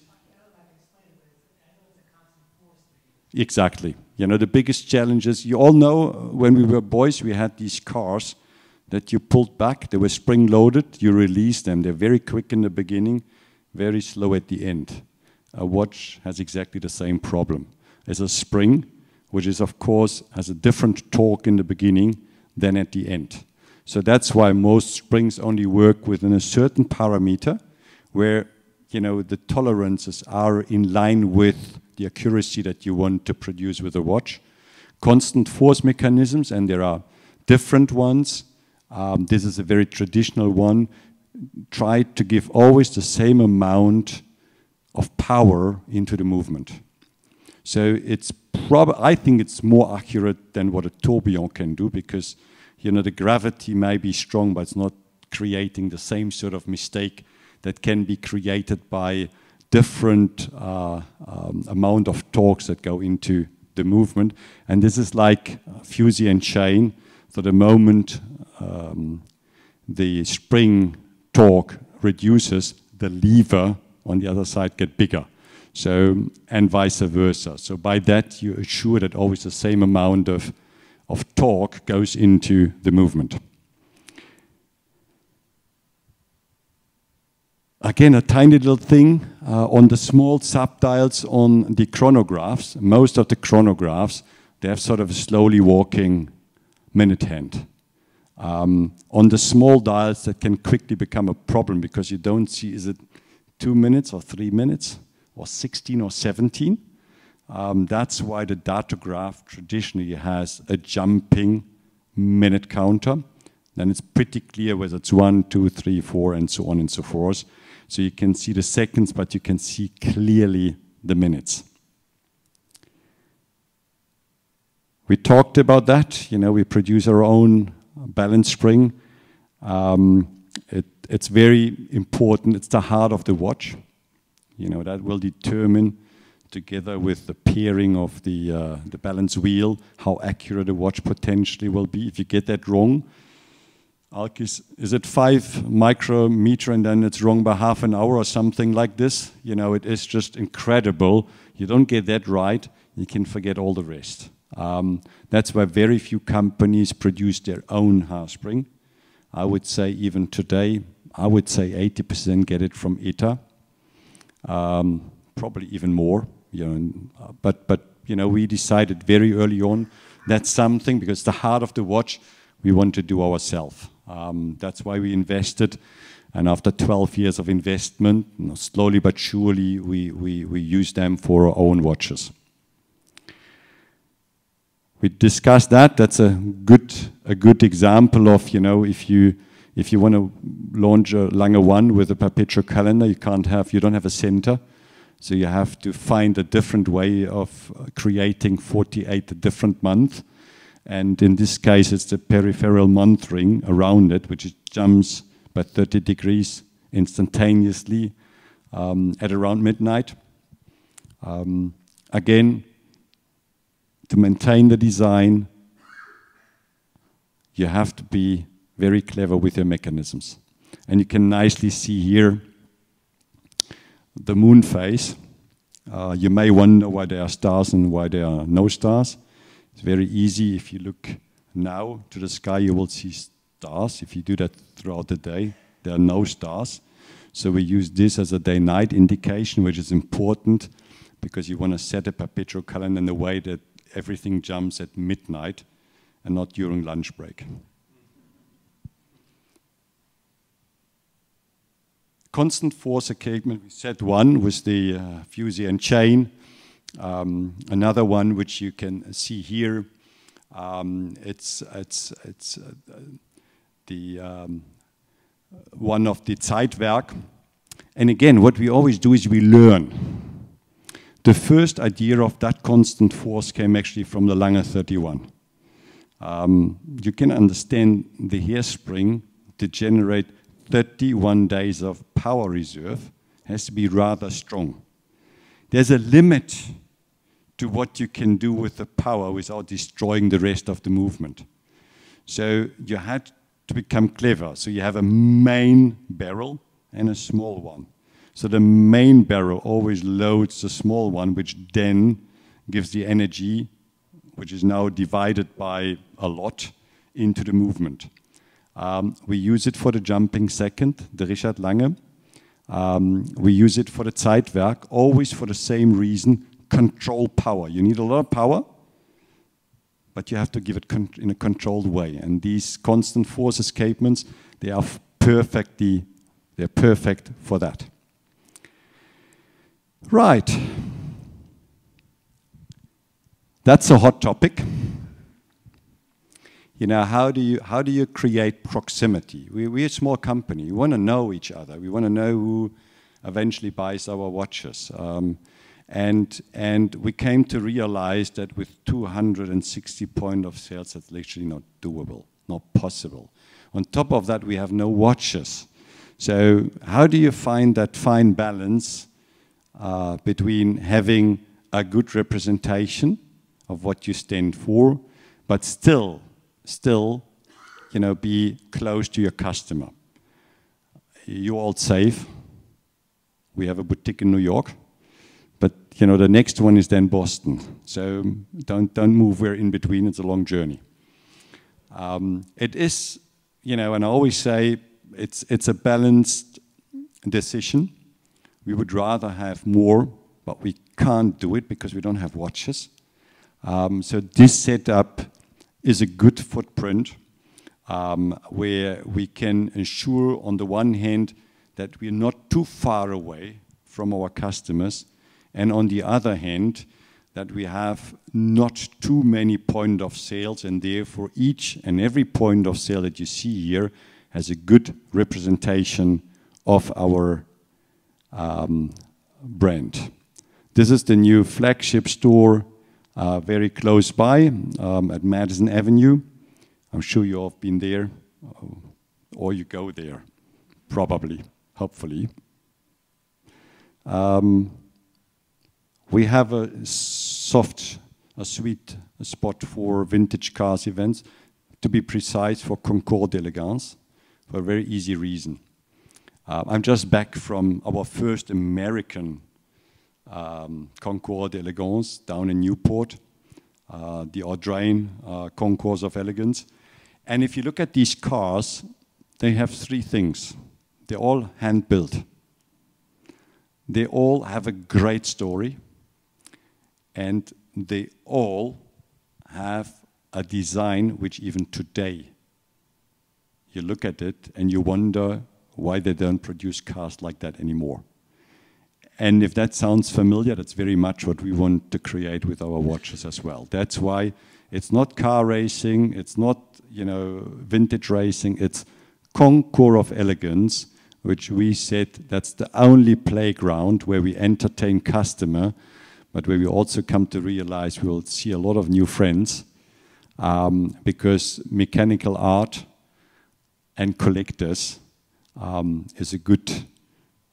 Exactly. You know, the biggest challenges, you all know when we were boys, we had these cars that you pulled back, they were spring loaded, you release them. They're very quick in the beginning, very slow at the end. A watch has exactly the same problem. There's a spring, which is, of course, has a different torque in the beginning than at the end. So that's why most springs only work within a certain parameter where you know the tolerances are in line with the accuracy that you want to produce with a watch. Constant force mechanisms, and there are different ones. Um, this is a very traditional one. Try to give always the same amount of power into the movement. So it's prob I think it's more accurate than what a tourbillon can do because you know the gravity may be strong, but it's not creating the same sort of mistake that can be created by different uh, um, amount of torques that go into the movement. And this is like fusee and chain. So the moment um, the spring torque reduces, the lever on the other side get bigger. So, and vice versa. So by that, you assure that always the same amount of, of torque goes into the movement. Again, a tiny little thing uh, on the small subdials on the chronographs. Most of the chronographs, they have sort of a slowly walking minute hand. Um, on the small dials, that can quickly become a problem because you don't see is it two minutes or three minutes or 16 or 17. Um, that's why the datograph traditionally has a jumping minute counter. Then it's pretty clear whether it's one, two, three, four, and so on and so forth. So you can see the seconds, but you can see clearly the minutes. We talked about that. You know, we produce our own balance spring. Um, it, it's very important. It's the heart of the watch. You know, that will determine, together with the pairing of the, uh, the balance wheel, how accurate the watch potentially will be. If you get that wrong, Alkis, is it five micrometer and then it's wrong by half an hour or something like this? You know, it is just incredible. You don't get that right, you can forget all the rest. Um, that's why very few companies produce their own hairspring. I would say even today, I would say 80% get it from ITA, um, probably even more. You know, but but you know, we decided very early on that's something because the heart of the watch we want to do ourselves. Um, that's why we invested. And after 12 years of investment, you know, slowly but surely, we, we, we use them for our own watches. We discussed that. That's a good, a good example of, you know, if you, if you want to launch a Lange One with a perpetual calendar, you can't have, you don't have a center. So you have to find a different way of creating 48 different months. And in this case, it's the peripheral month ring around it, which jumps by 30 degrees instantaneously um, at around midnight. Um, again, to maintain the design, you have to be very clever with your mechanisms. And you can nicely see here the moon phase. Uh, you may wonder why there are stars and why there are no stars. It's very easy. If you look now to the sky, you will see stars. If you do that throughout the day, there are no stars. So we use this as a day-night indication, which is important because you want to set a perpetual calendar in a way that everything jumps at midnight and not during lunch break. Constant force equipment, we set one with the uh, and chain. Um, another one which you can see here, um, it's, it's, it's uh, the um, one of the Zeitwerk. And again, what we always do is we learn. The first idea of that constant force came actually from the Lange 31. Um, you can understand the hairspring to generate 31 days of power reserve has to be rather strong. There's a limit to what you can do with the power without destroying the rest of the movement. So you had to become clever. So you have a main barrel and a small one. So the main barrel always loads the small one, which then gives the energy, which is now divided by a lot, into the movement. Um, we use it for the jumping second, the Richard Lange. Um, we use it for the Zeitwerk, always for the same reason, control power. You need a lot of power, but you have to give it in a controlled way. And these constant force escapements, they are perfectly, they're perfect for that. Right. That's a hot topic you know, how do you, how do you create proximity? We, we're a small company. We want to know each other. We want to know who eventually buys our watches. Um, and, and we came to realize that with 260 point of sales, that's literally not doable, not possible. On top of that, we have no watches. So how do you find that fine balance uh, between having a good representation of what you stand for, but still still, you know, be close to your customer. You're all safe. We have a boutique in New York, but you know the next one is then Boston. So don't don't move. We're in between. It's a long journey. Um, it is, you know, and I always say it's it's a balanced decision. We would rather have more, but we can't do it because we don't have watches. Um, so this setup is a good footprint um, where we can ensure, on the one hand, that we're not too far away from our customers, and on the other hand, that we have not too many point of sales, and therefore each and every point of sale that you see here has a good representation of our um, brand. This is the new flagship store uh, very close by um, at Madison Avenue. I'm sure you all have been there, uh, or you go there, probably, hopefully. Um, we have a soft, a sweet spot for vintage cars events, to be precise, for Concours d'Elegance, for a very easy reason. Uh, I'm just back from our first American um, Concours d'Elegance down in Newport, uh, the Audrain uh, Concours of Elegance. And if you look at these cars, they have three things. They're all hand built. They all have a great story. And they all have a design which even today you look at it and you wonder why they don't produce cars like that anymore. And if that sounds familiar, that's very much what we want to create with our watches as well. That's why it's not car racing, it's not you know vintage racing, it's concours of elegance, which we said that's the only playground where we entertain customer, but where we also come to realize we will see a lot of new friends um, because mechanical art and collectors um, is a good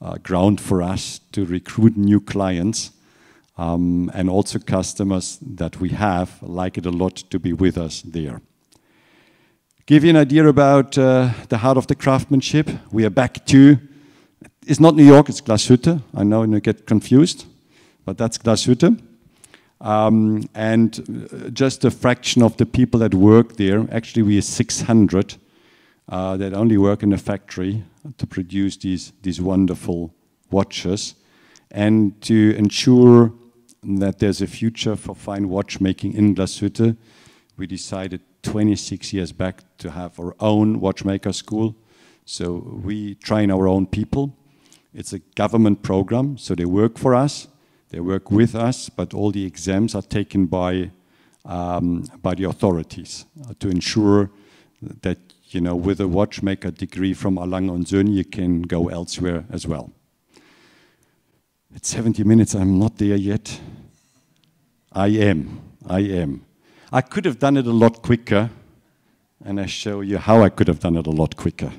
uh, ground for us to recruit new clients um, and also customers that we have like it a lot to be with us there. Give you an idea about uh, the heart of the craftsmanship. We are back to, it's not New York, it's Glashütte. I know you get confused, but that's Glashütte. Um, and uh, just a fraction of the people that work there, actually we are 600 uh, that only work in a factory to produce these, these wonderful watches and to ensure that there's a future for fine watchmaking in Glashütte, we decided 26 years back to have our own watchmaker school. So we train our own people. It's a government program, so they work for us, they work with us, but all the exams are taken by, um, by the authorities to ensure that you know, with a watchmaker degree from A. Lange und Söhne, you can go elsewhere as well. At 70 minutes, I'm not there yet. I am, I am. I could have done it a lot quicker, and I show you how I could have done it a lot quicker.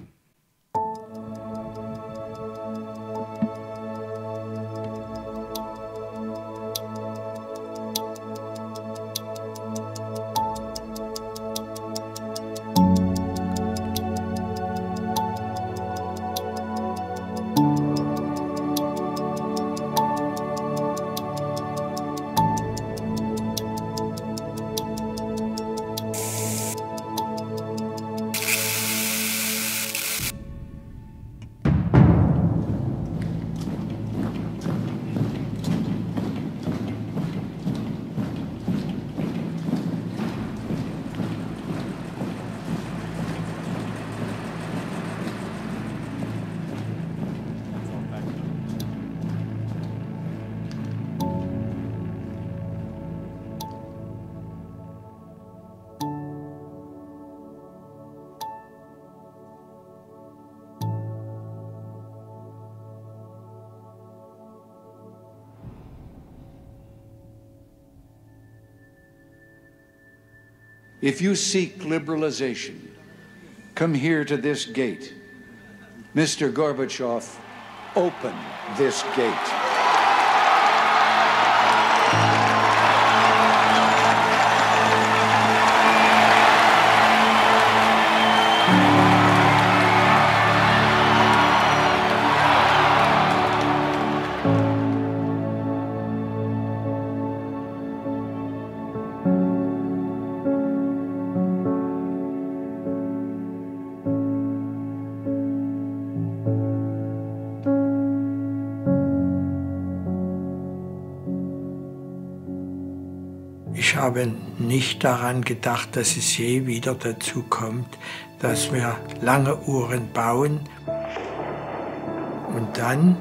Liberalization, come here to this gate. Mr. Gorbachev, open this gate. Nicht daran gedacht, dass es je wieder dazu kommt, dass wir lange Uhren bauen. Und dann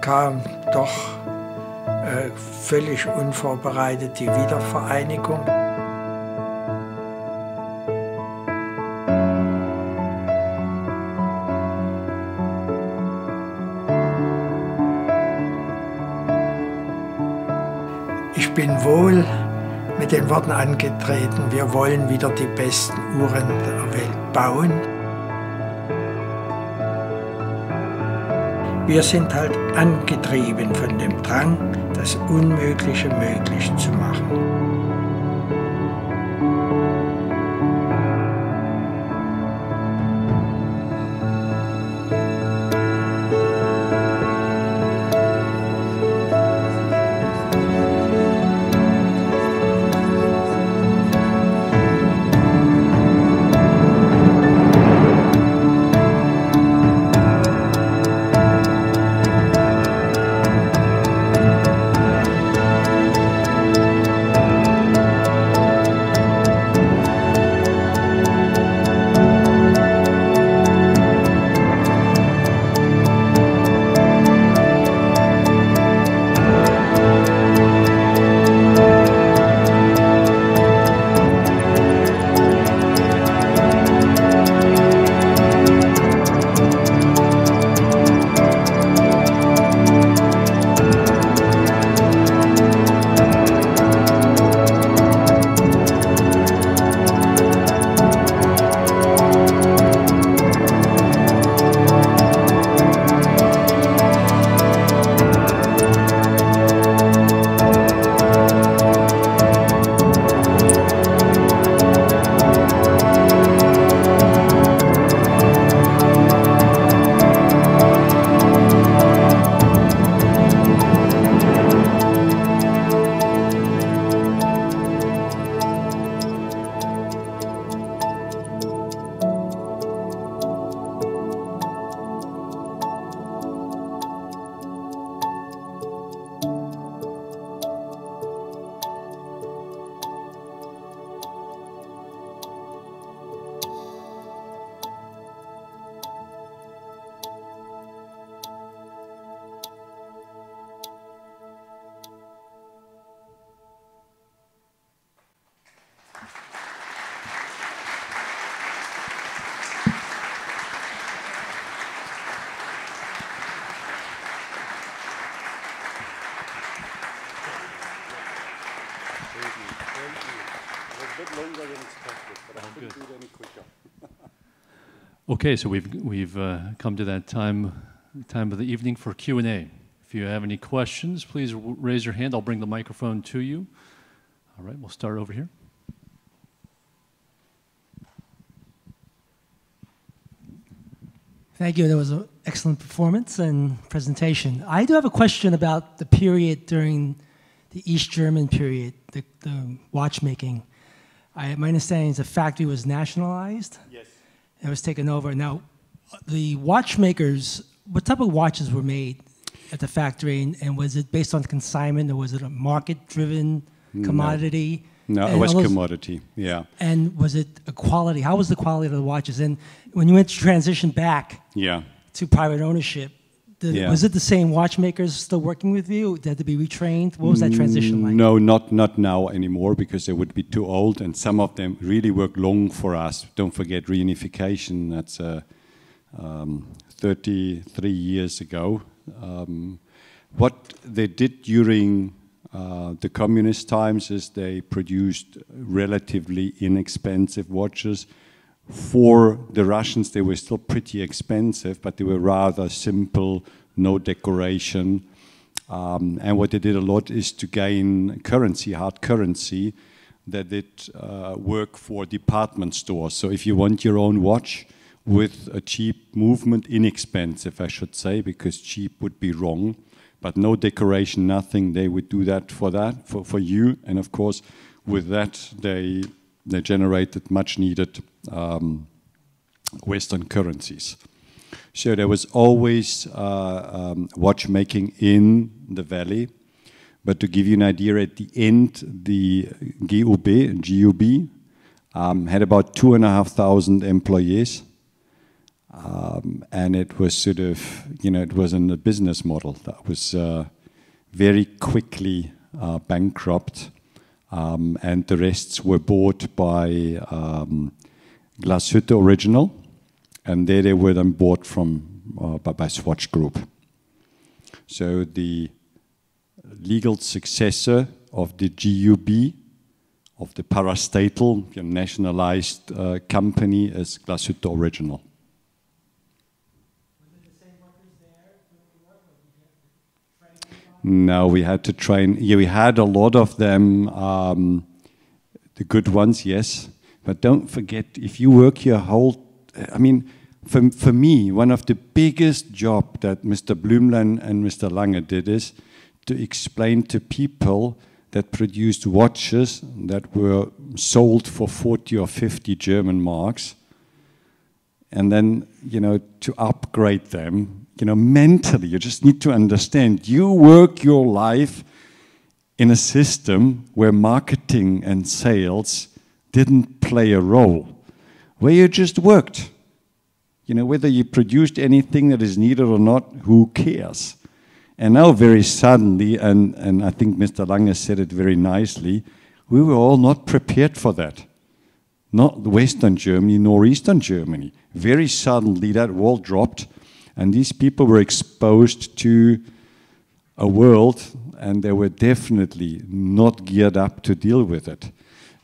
kam doch äh, völlig unvorbereitet die Wiedervereinigung. Ich bin wohl mit den Worten angetreten, wir wollen wieder die besten Uhren der Welt bauen. Wir sind halt angetrieben von dem Drang, das Unmögliche möglich zu machen. Okay, so we've, we've uh, come to that time, time of the evening for Q&A. If you have any questions, please w- raise your hand. I'll bring the microphone to you. All right, we'll start over here. Thank you. That was an excellent performance and presentation. I do have a question about the period during the East German period, the, the watchmaking. I, my understanding is the factory was nationalized. Yes. It was taken over. Now, the watchmakers, what type of watches were made at the factory, and, and was it based on consignment, or was it a market-driven commodity? No, it was those- commodity. Yeah, And was it a quality? How was the quality of the watches? And when you went to transition back yeah. to private ownership, the, Yeah. was it the same watchmakers still working with you? They have to be retrained? What was that transition like? No, not not now anymore because they would be too old, and some of them really work long for us. Don't forget reunification. That's uh, um, 33 years ago. Um, what they did during uh, the communist times is they produced relatively inexpensive watches. For the Russians, they were still pretty expensive, but they were rather simple, no decoration. Um, and what they did a lot is to gain currency, hard currency, that did uh, work for department stores. So if you want your own watch with a cheap movement, inexpensive, I should say, because cheap would be wrong, but no decoration, nothing, they would do that for that, for, for you. And of course, with that, they, they generated much needed um, Western currencies. So there was always uh, um, watchmaking in the valley. But to give you an idea, at the end, the GUB, GUB um, had about two and a half thousand employees. Um, and it was sort of, you know, it was in a business model that was uh, very quickly uh, bankrupt. Um, and the rests were bought by um, Glashütte Original, and there they were then bought from uh, by, by Swatch Group. So the legal successor of the GUB, of the parastatal nationalized uh, company, is Glashütte Original. No, we had to train. Yeah, we had a lot of them. Um, the good ones, yes. But don't forget, if you work your whole, I mean, for, for me, one of the biggest job that Mr. Blümlein and Mr. Lange did is to explain to people that produced watches that were sold for 40 or 50 German marks, and then, you know, to upgrade them, you know, mentally, you just need to understand you work your life in a system where marketing and sales didn't play a role, where you just worked. You know, whether you produced anything that is needed or not, who cares? And now, very suddenly, and, and I think Mr. Lange said it very nicely, we were all not prepared for that. Not Western Germany nor Eastern Germany. Very suddenly, that wall dropped, and these people were exposed to a world, and they were definitely not geared up to deal with it.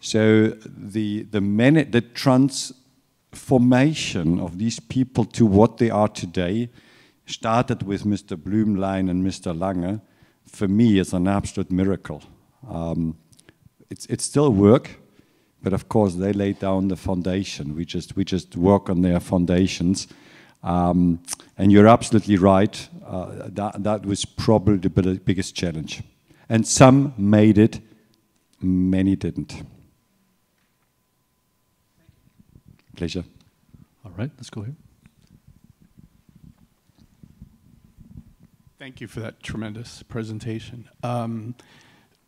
So the the, many, the trans formation of these people to what they are today started with Mr. Blümlein and Mr. Lange, for me, is an absolute miracle. Um, it's, it's still work, but of course they laid down the foundation. We just, we just work on their foundations. Um, and you're absolutely right, uh, that, that was probably the biggest challenge. And some made it, many didn't. Pleasure. All right, let's go here. Thank you for that tremendous presentation. Um,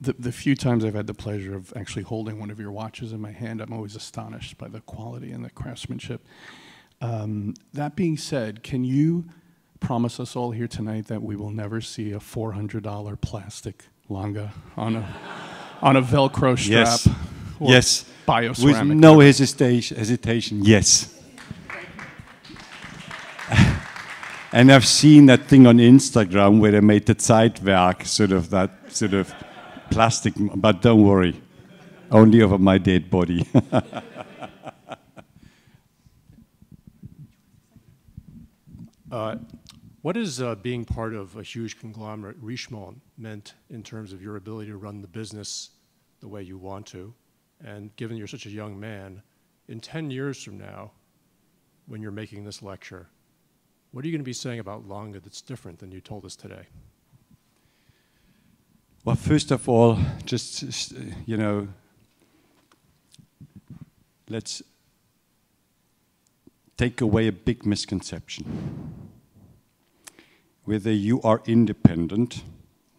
the, the few times I've had the pleasure of actually holding one of your watches in my hand, I'm always astonished by the quality and the craftsmanship. Um, that being said, can you promise us all here tonight that we will never see a $400 plastic Lange on a, on a Velcro strap? Yes. Yes. Bioceramic. With no hesitation, hesitation, yes. (laughs) and I've seen that thing on Instagram where they made the Zeitwerk, sort of that sort of plastic, but don't worry, only over my dead body. (laughs) uh, what is uh, being part of a huge conglomerate, Richemont, meant in terms of your ability to run the business the way you want to? And given you're such a young man, in 10 years from now, when you're making this lecture, what are you going to be saying about Lange that's different than you told us today? Well, first of all, just, you know, let's take away a big misconception. Whether you are independent,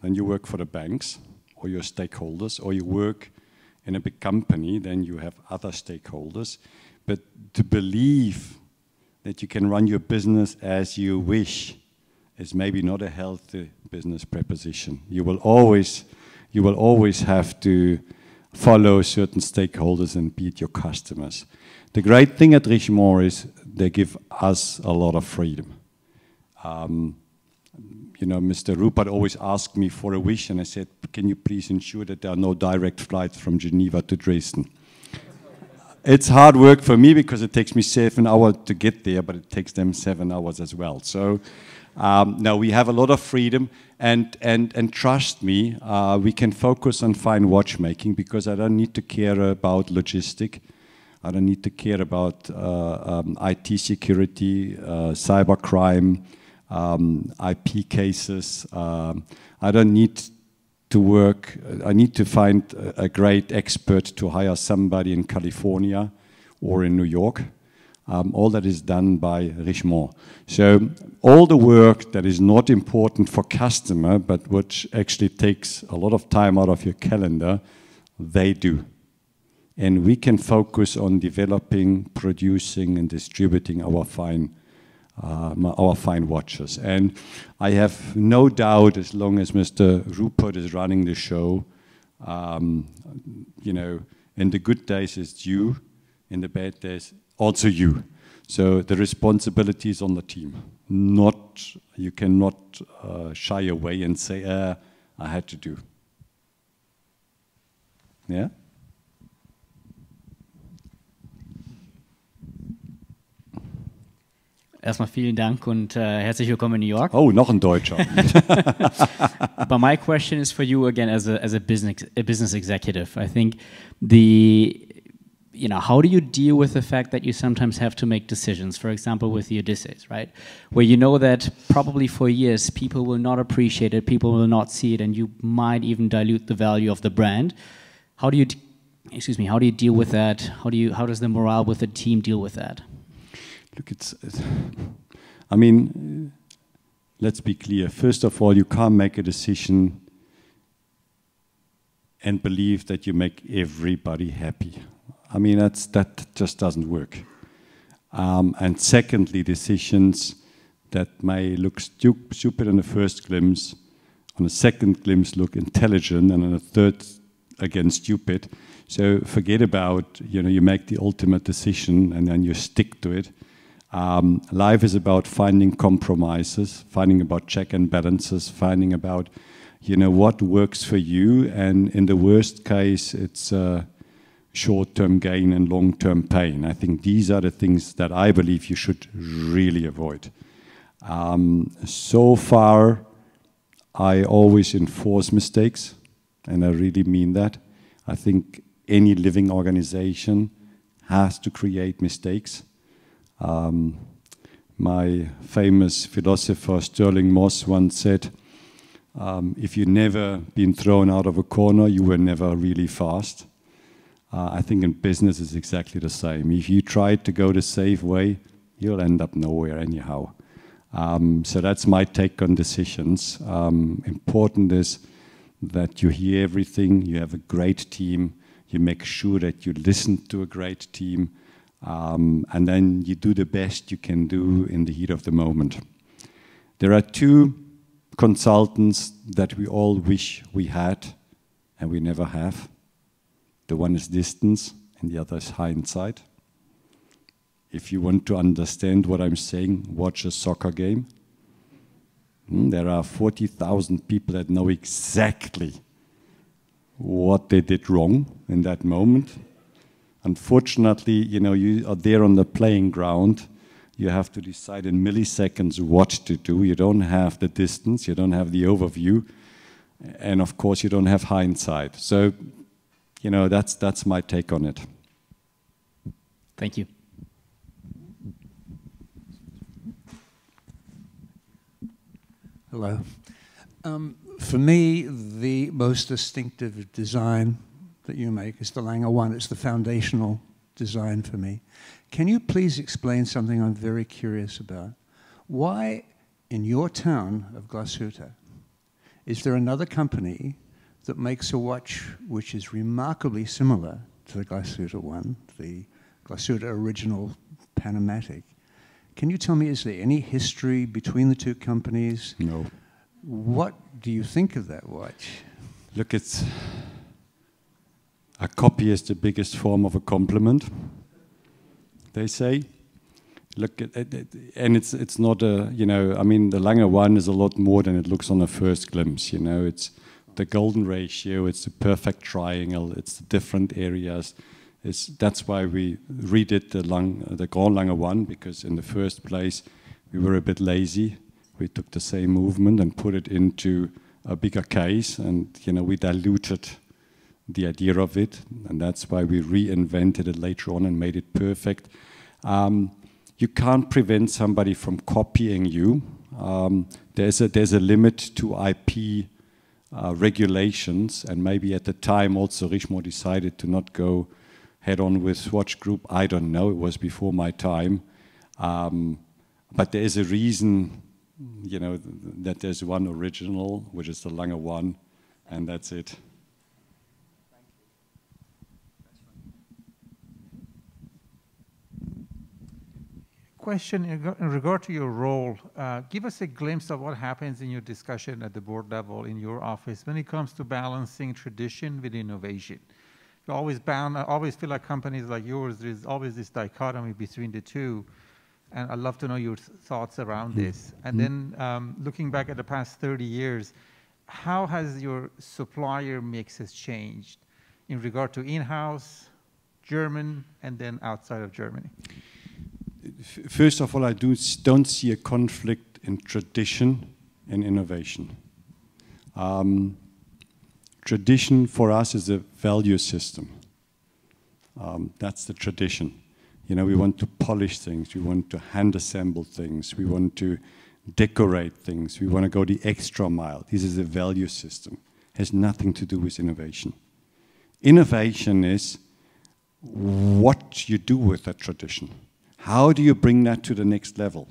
then you work for the banks or your stakeholders, or you work in a big company, then you have other stakeholders. But to believe that you can run your business as you wish is maybe not a healthy business proposition. You will always, you will always have to follow certain stakeholders and beat your customers. The great thing at Richemont is they give us a lot of freedom. Um, you know, Mr. Rupert always asked me for a wish, and I said, "Can you please ensure that there are no direct flights from Geneva to Dresden?" it's hard work for me because it takes me seven hours to get there, but it takes them seven hours as well. So, um, no, we have a lot of freedom, and and and trust me, uh, we can focus on fine watchmaking because I don't need to care about logistic. I don't need to care about uh, um, IT security, uh, cybercrime, um, IP cases. Um, I don't need to work. I need to find a great expert to hire somebody in California or in New York. Um, all that is done by Richemont. So all the work that is not important for customer, but which actually takes a lot of time out of your calendar, they do. And we can focus on developing, producing, and distributing our fine uh, our fine watches. And I have no doubt, as long as Mr. Rupert is running the show, um, you know, in the good days it's you, in the bad days also you. So the responsibility is on the team. Not you cannot uh, shy away and say, uh, "I had to do." Yeah. Erstmal vielen Dank und uh, herzlich willkommen in New York. Oh, noch ein Deutscher. (laughs) but my question is for you again as a, as a business a business executive. I think the you know how do you deal with the fact that you sometimes have to make decisions for example with the odysseus right where you know that probably for years people will not appreciate it people will not see it and you might even dilute the value of the brand how do you excuse me how do you deal with that how do you how does the morale with the team deal with that Look, it's, it's (laughs) I mean, let's be clear. First of all, you can't make a decision and believe that you make everybody happy. I mean, that's, that just doesn't work. Um, and secondly, decisions that may look stu stupid on the first glimpse, on a second glimpse look intelligent, and on a third again stupid. So forget about, you know, you make the ultimate decision and then you stick to it. Um, life is about finding compromises, finding about check and balances, finding about, you know, what works for you. And in the worst case, it's uh, short-term gain and long-term pain. I think these are the things that I believe you should really avoid. Um, so far, I always enforce mistakes, and I really mean that. I think any living organization has to create mistakes. Um, my famous philosopher Stirling Moss once said, um, if you've never been thrown out of a corner, you were never really fast. Uh, I think in business it's exactly the same. If you try to go the safe way, you'll end up nowhere anyhow. Um, so that's my take on decisions. Um, important is that you hear everything, you have a great team, you make sure that you listen to a great team, um, and then you do the best you can do in the heat of the moment. There are two consultants that we all wish we had and we never have. The one is distance and the other is hindsight. If you want to understand what I'm saying, watch a soccer game. Mm, there are 40,000 people that know exactly what they did wrong in that moment Unfortunately, you know, you are there on the playing ground. You have to decide in milliseconds what to do. You don't have the distance, you don't have the overview, and of course, you don't have hindsight. So, you know, that's that's my take on it. Thank you. Hello. Um, for me, the most distinctive design that you make is the Lange 1. It's the foundational design for me. Can you please explain something I'm very curious about? Why, in your town of Glashütte, is there another company that makes a watch which is remarkably similar to the Glashütte one, the Glashütte original PanoMatic? Can you tell me, is there any history between the two companies? No. What do you think of that watch? Look, it's a copy is the biggest form of a compliment, they say. Look at and it's it's not a you know I mean the Lange one is a lot more than it looks on a first glimpse. You know, it's the golden ratio, it's the perfect triangle, it's the different areas. It's, that's why we redid the, Lang, the Grand Lange one because in the first place we were a bit lazy. We took the same movement and put it into a bigger case, and you know we diluted the idea of it, and that's why we reinvented it later on and made it perfect. Um, you can't prevent somebody from copying you. Um, there's a there's a limit to IP uh, regulations, and maybe at the time also Richemont decided to not go head on with Swatch Group. I don't know. It was before my time, um, but there is a reason, you know, that there's one original, which is the Lange one, and that's it. Question in regard to your role. Uh, give us a glimpse of what happens in your discussion at the board level in your office when it comes to balancing tradition with innovation. You always bound, I always feel like companies like yours, there's always this dichotomy between the two. And I'd love to know your thoughts around mm -hmm. this. And mm -hmm. then um, looking back at the past 30 years, how has your supplier mix has changed in regard to in-house, German, and then outside of Germany? First of all, I do, don't see a conflict in tradition and innovation. Um, tradition for us is a value system. Um, that's the tradition. You know, we want to polish things, we want to hand assemble things, we want to decorate things, we want to go the extra mile. This is a value system. It has nothing to do with innovation. Innovation is what you do with that tradition. How do you bring that to the next level?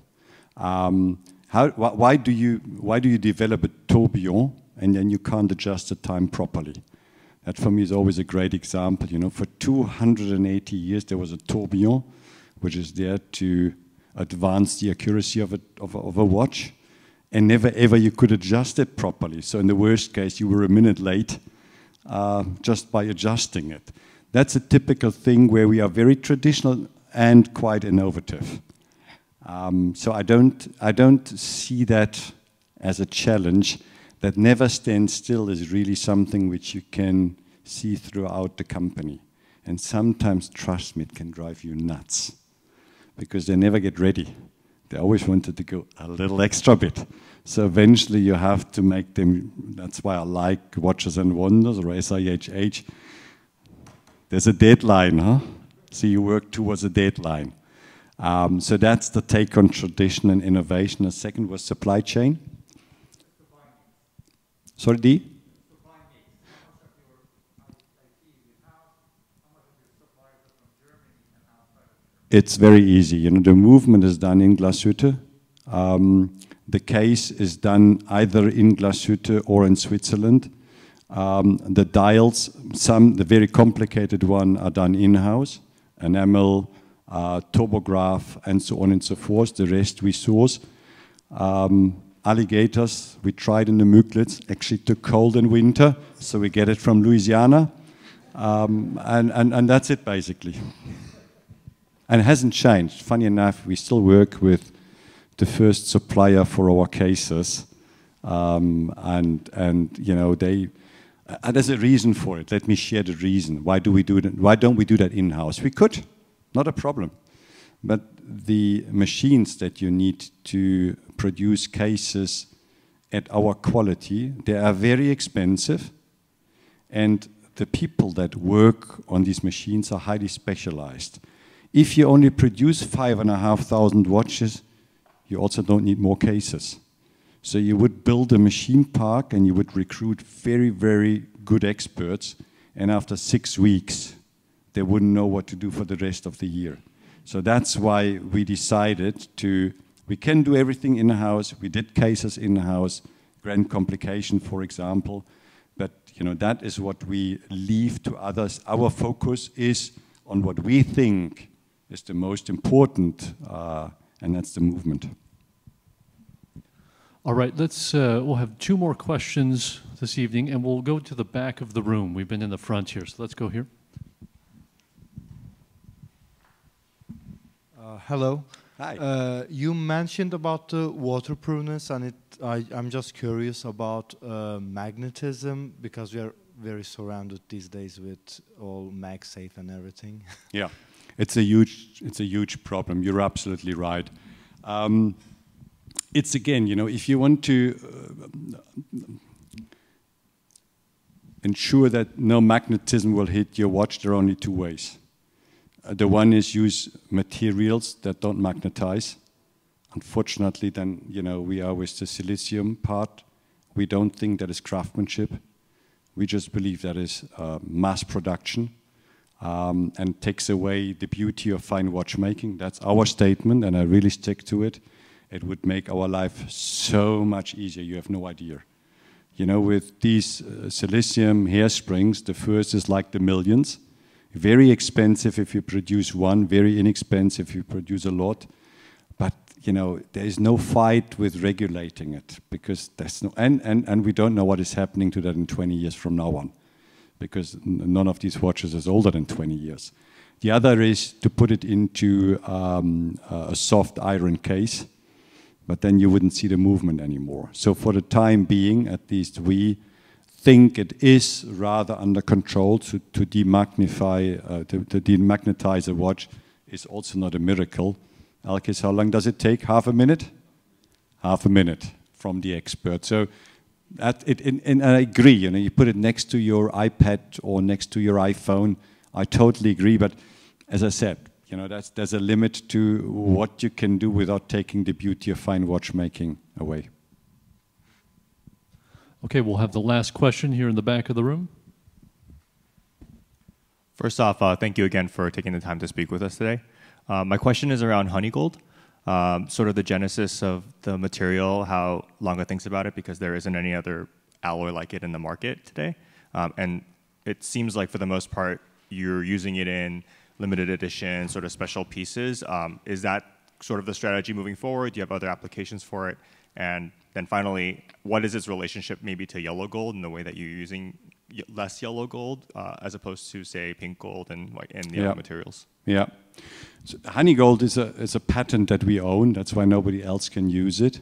Um, how, wh why, do you, why do you develop a tourbillon and then you can't adjust the time properly? That for me is always a great example. You know, for 280 years there was a tourbillon, which is there to advance the accuracy of a, of a, of a watch, and never ever you could adjust it properly. So in the worst case, you were a minute late uh, just by adjusting it. That's a typical thing where we are very traditional and quite innovative. Um, so I don't, I don't see that as a challenge. That never stand still is really something which you can see throughout the company. And sometimes, trust me, it can drive you nuts because they never get ready. They always wanted to go a little extra bit. So eventually you have to make them, that's why I like Watches and Wonders or SIHH. There's a deadline, huh? So you work towards a deadline. Um, so that's the take on tradition and innovation. The second was supply chain. Sorry, D? It's very easy. You know, the movement is done in Glashütte. Um, the case is done either in Glashütte or in Switzerland. Um, the dials, some, the very complicated one, are done in-house enamel, uh, Tourbograph, and so on and so forth. The rest we source. Um, alligators, we tried in the Müglitz, actually took cold in winter, so we get it from Louisiana. Um, and, and, and that's it basically. And it hasn't changed. Funny enough, we still work with the first supplier for our cases. Um, and, and, you know, they, uh, there's a reason for it. Let me share the reason. Why do we do that? Why don't we do that in-house? We could, not a problem. But the machines that you need to produce cases at our quality, they are very expensive. And the people that work on these machines are highly specialized. If you only produce five and a half thousand watches, you also don't need more cases. So you would build a machine park and you would recruit very, very good experts. And after six weeks, they wouldn't know what to do for the rest of the year. So that's why we decided to, we can do everything in-house. We did cases in-house, grand complication, for example. But you know that is what we leave to others. Our focus is on what we think is the most important, uh, and that's the movement. All right, let's, uh, we'll have two more questions this evening, and we'll go to the back of the room. We've been in the front here, so let's go here. Uh, hello. Hi. Uh, you mentioned about the waterproofness, and it. I, I'm just curious about uh, magnetism because we are very surrounded these days with all MagSafe and everything. Yeah, it's a huge, it's a huge problem. You're absolutely right. Um, it's again, you know, if you want to uh, ensure that no magnetism will hit your watch, there are only two ways. Uh, the one is use materials that don't magnetize. Unfortunately, then you know we are with the silicium part. We don't think that is craftsmanship. We just believe that is uh, mass production um, and takes away the beauty of fine watchmaking. That's our statement, and I really stick to it. It would make our life so much easier. You have no idea. You know, with these uh, silicium hairsprings, the first is like the millions. Very expensive if you produce one, very inexpensive if you produce a lot. But you know, there is no fight with regulating it because there's no, and, and, and we don't know what is happening to that in 20 years from now on because none of these watches is older than 20 years. The other is to put it into um, a soft iron case, but then you wouldn't see the movement anymore. So for the time being, at least we think it is rather under control to, to demagnify, uh, to, to demagnetize a watch is also not a miracle. Alkis, how long does it take? Half a minute? Half a minute from the expert. So it, and, and I agree, you know, you put it next to your iPad or next to your iPhone. I totally agree, but as I said, you know, that's, there's a limit to what you can do without taking the beauty of fine watchmaking away. Okay, we'll have the last question here in the back of the room. First off, uh, thank you again for taking the time to speak with us today. Uh, my question is around honey gold, um, sort of the genesis of the material, how Lange thinks about it, because there isn't any other alloy like it in the market today. Um, and it seems like for the most part, you're using it in limited edition, sort of special pieces. Um, is that sort of the strategy moving forward? Do you have other applications for it? And then finally, what is its relationship maybe to yellow gold in the way that you're using less yellow gold uh, as opposed to say pink gold and white and the yeah. other materials? Yeah, so honey gold is a is a patent that we own. That's why nobody else can use it.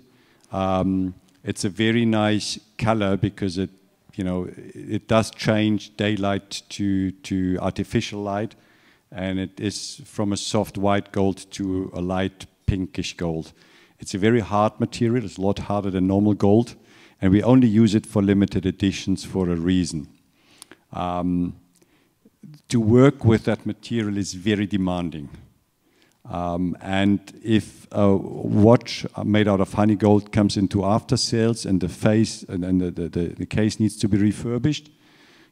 Um, it's a very nice color because it you know it does change daylight to to artificial light, and it is from a soft white gold to a light pinkish gold. It's a very hard material, it's a lot harder than normal gold, and we only use it for limited editions for a reason. Um, to work with that material is very demanding. Um, and if a watch made out of honey gold comes into after sales and the face and, and the, the, the, case needs to be refurbished,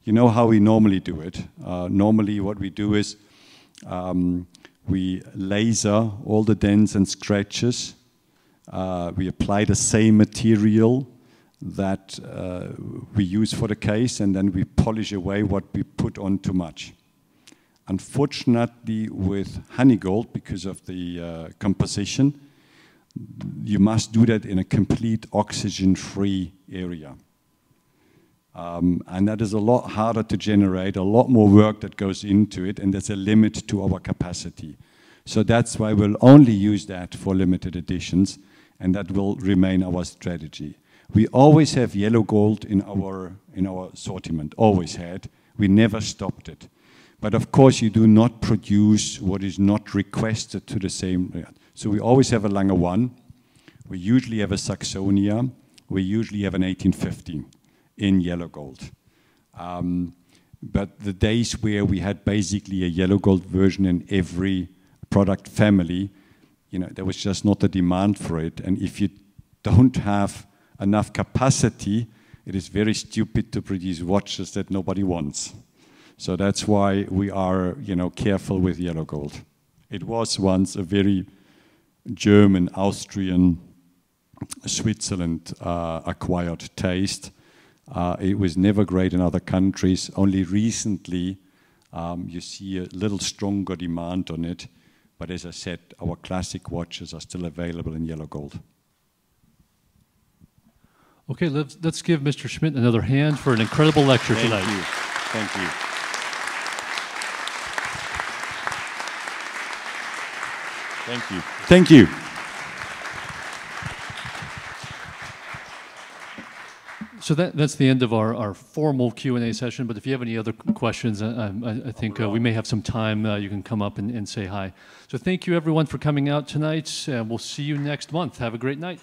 you know how we normally do it. Uh, normally, what we do is um, we laser all the dents and scratches uh, we apply the same material that uh, we use for the case and then we polish away what we put on too much. Unfortunately, with honey gold, because of the uh, composition, you must do that in a complete oxygen-free area. Um, and that is a lot harder to generate, a lot more work that goes into it, and there's a limit to our capacity. So that's why we'll only use that for limited editions and that will remain our strategy. We always have yellow gold in our, in our assortment, always had. We never stopped it. But of course, you do not produce what is not requested to the same. So we always have a Lange 1. We usually have a Saxonia. We usually have an 1815 in yellow gold. Um, but the days where we had basically a yellow gold version in every product family, you know, there was just not a demand for it. And if you don't have enough capacity, it is very stupid to produce watches that nobody wants. So that's why we are, you know, careful with yellow gold. It was once a very German, Austrian, Switzerland uh, acquired taste. Uh, it was never great in other countries. Only recently um, you see a little stronger demand on it. But as I said, our classic watches are still available in yellow gold. Okay, let's, let's give Mr. Schmid another hand for an incredible lecture Thank tonight. You. Thank you. Thank you. Thank you. So that, that's the end of our, our formal Q&A session, but if you have any other questions, uh, I, I think uh, we may have some time. Uh, you can come up and, and say hi. So thank you everyone for coming out tonight, and we'll see you next month. Have a great night.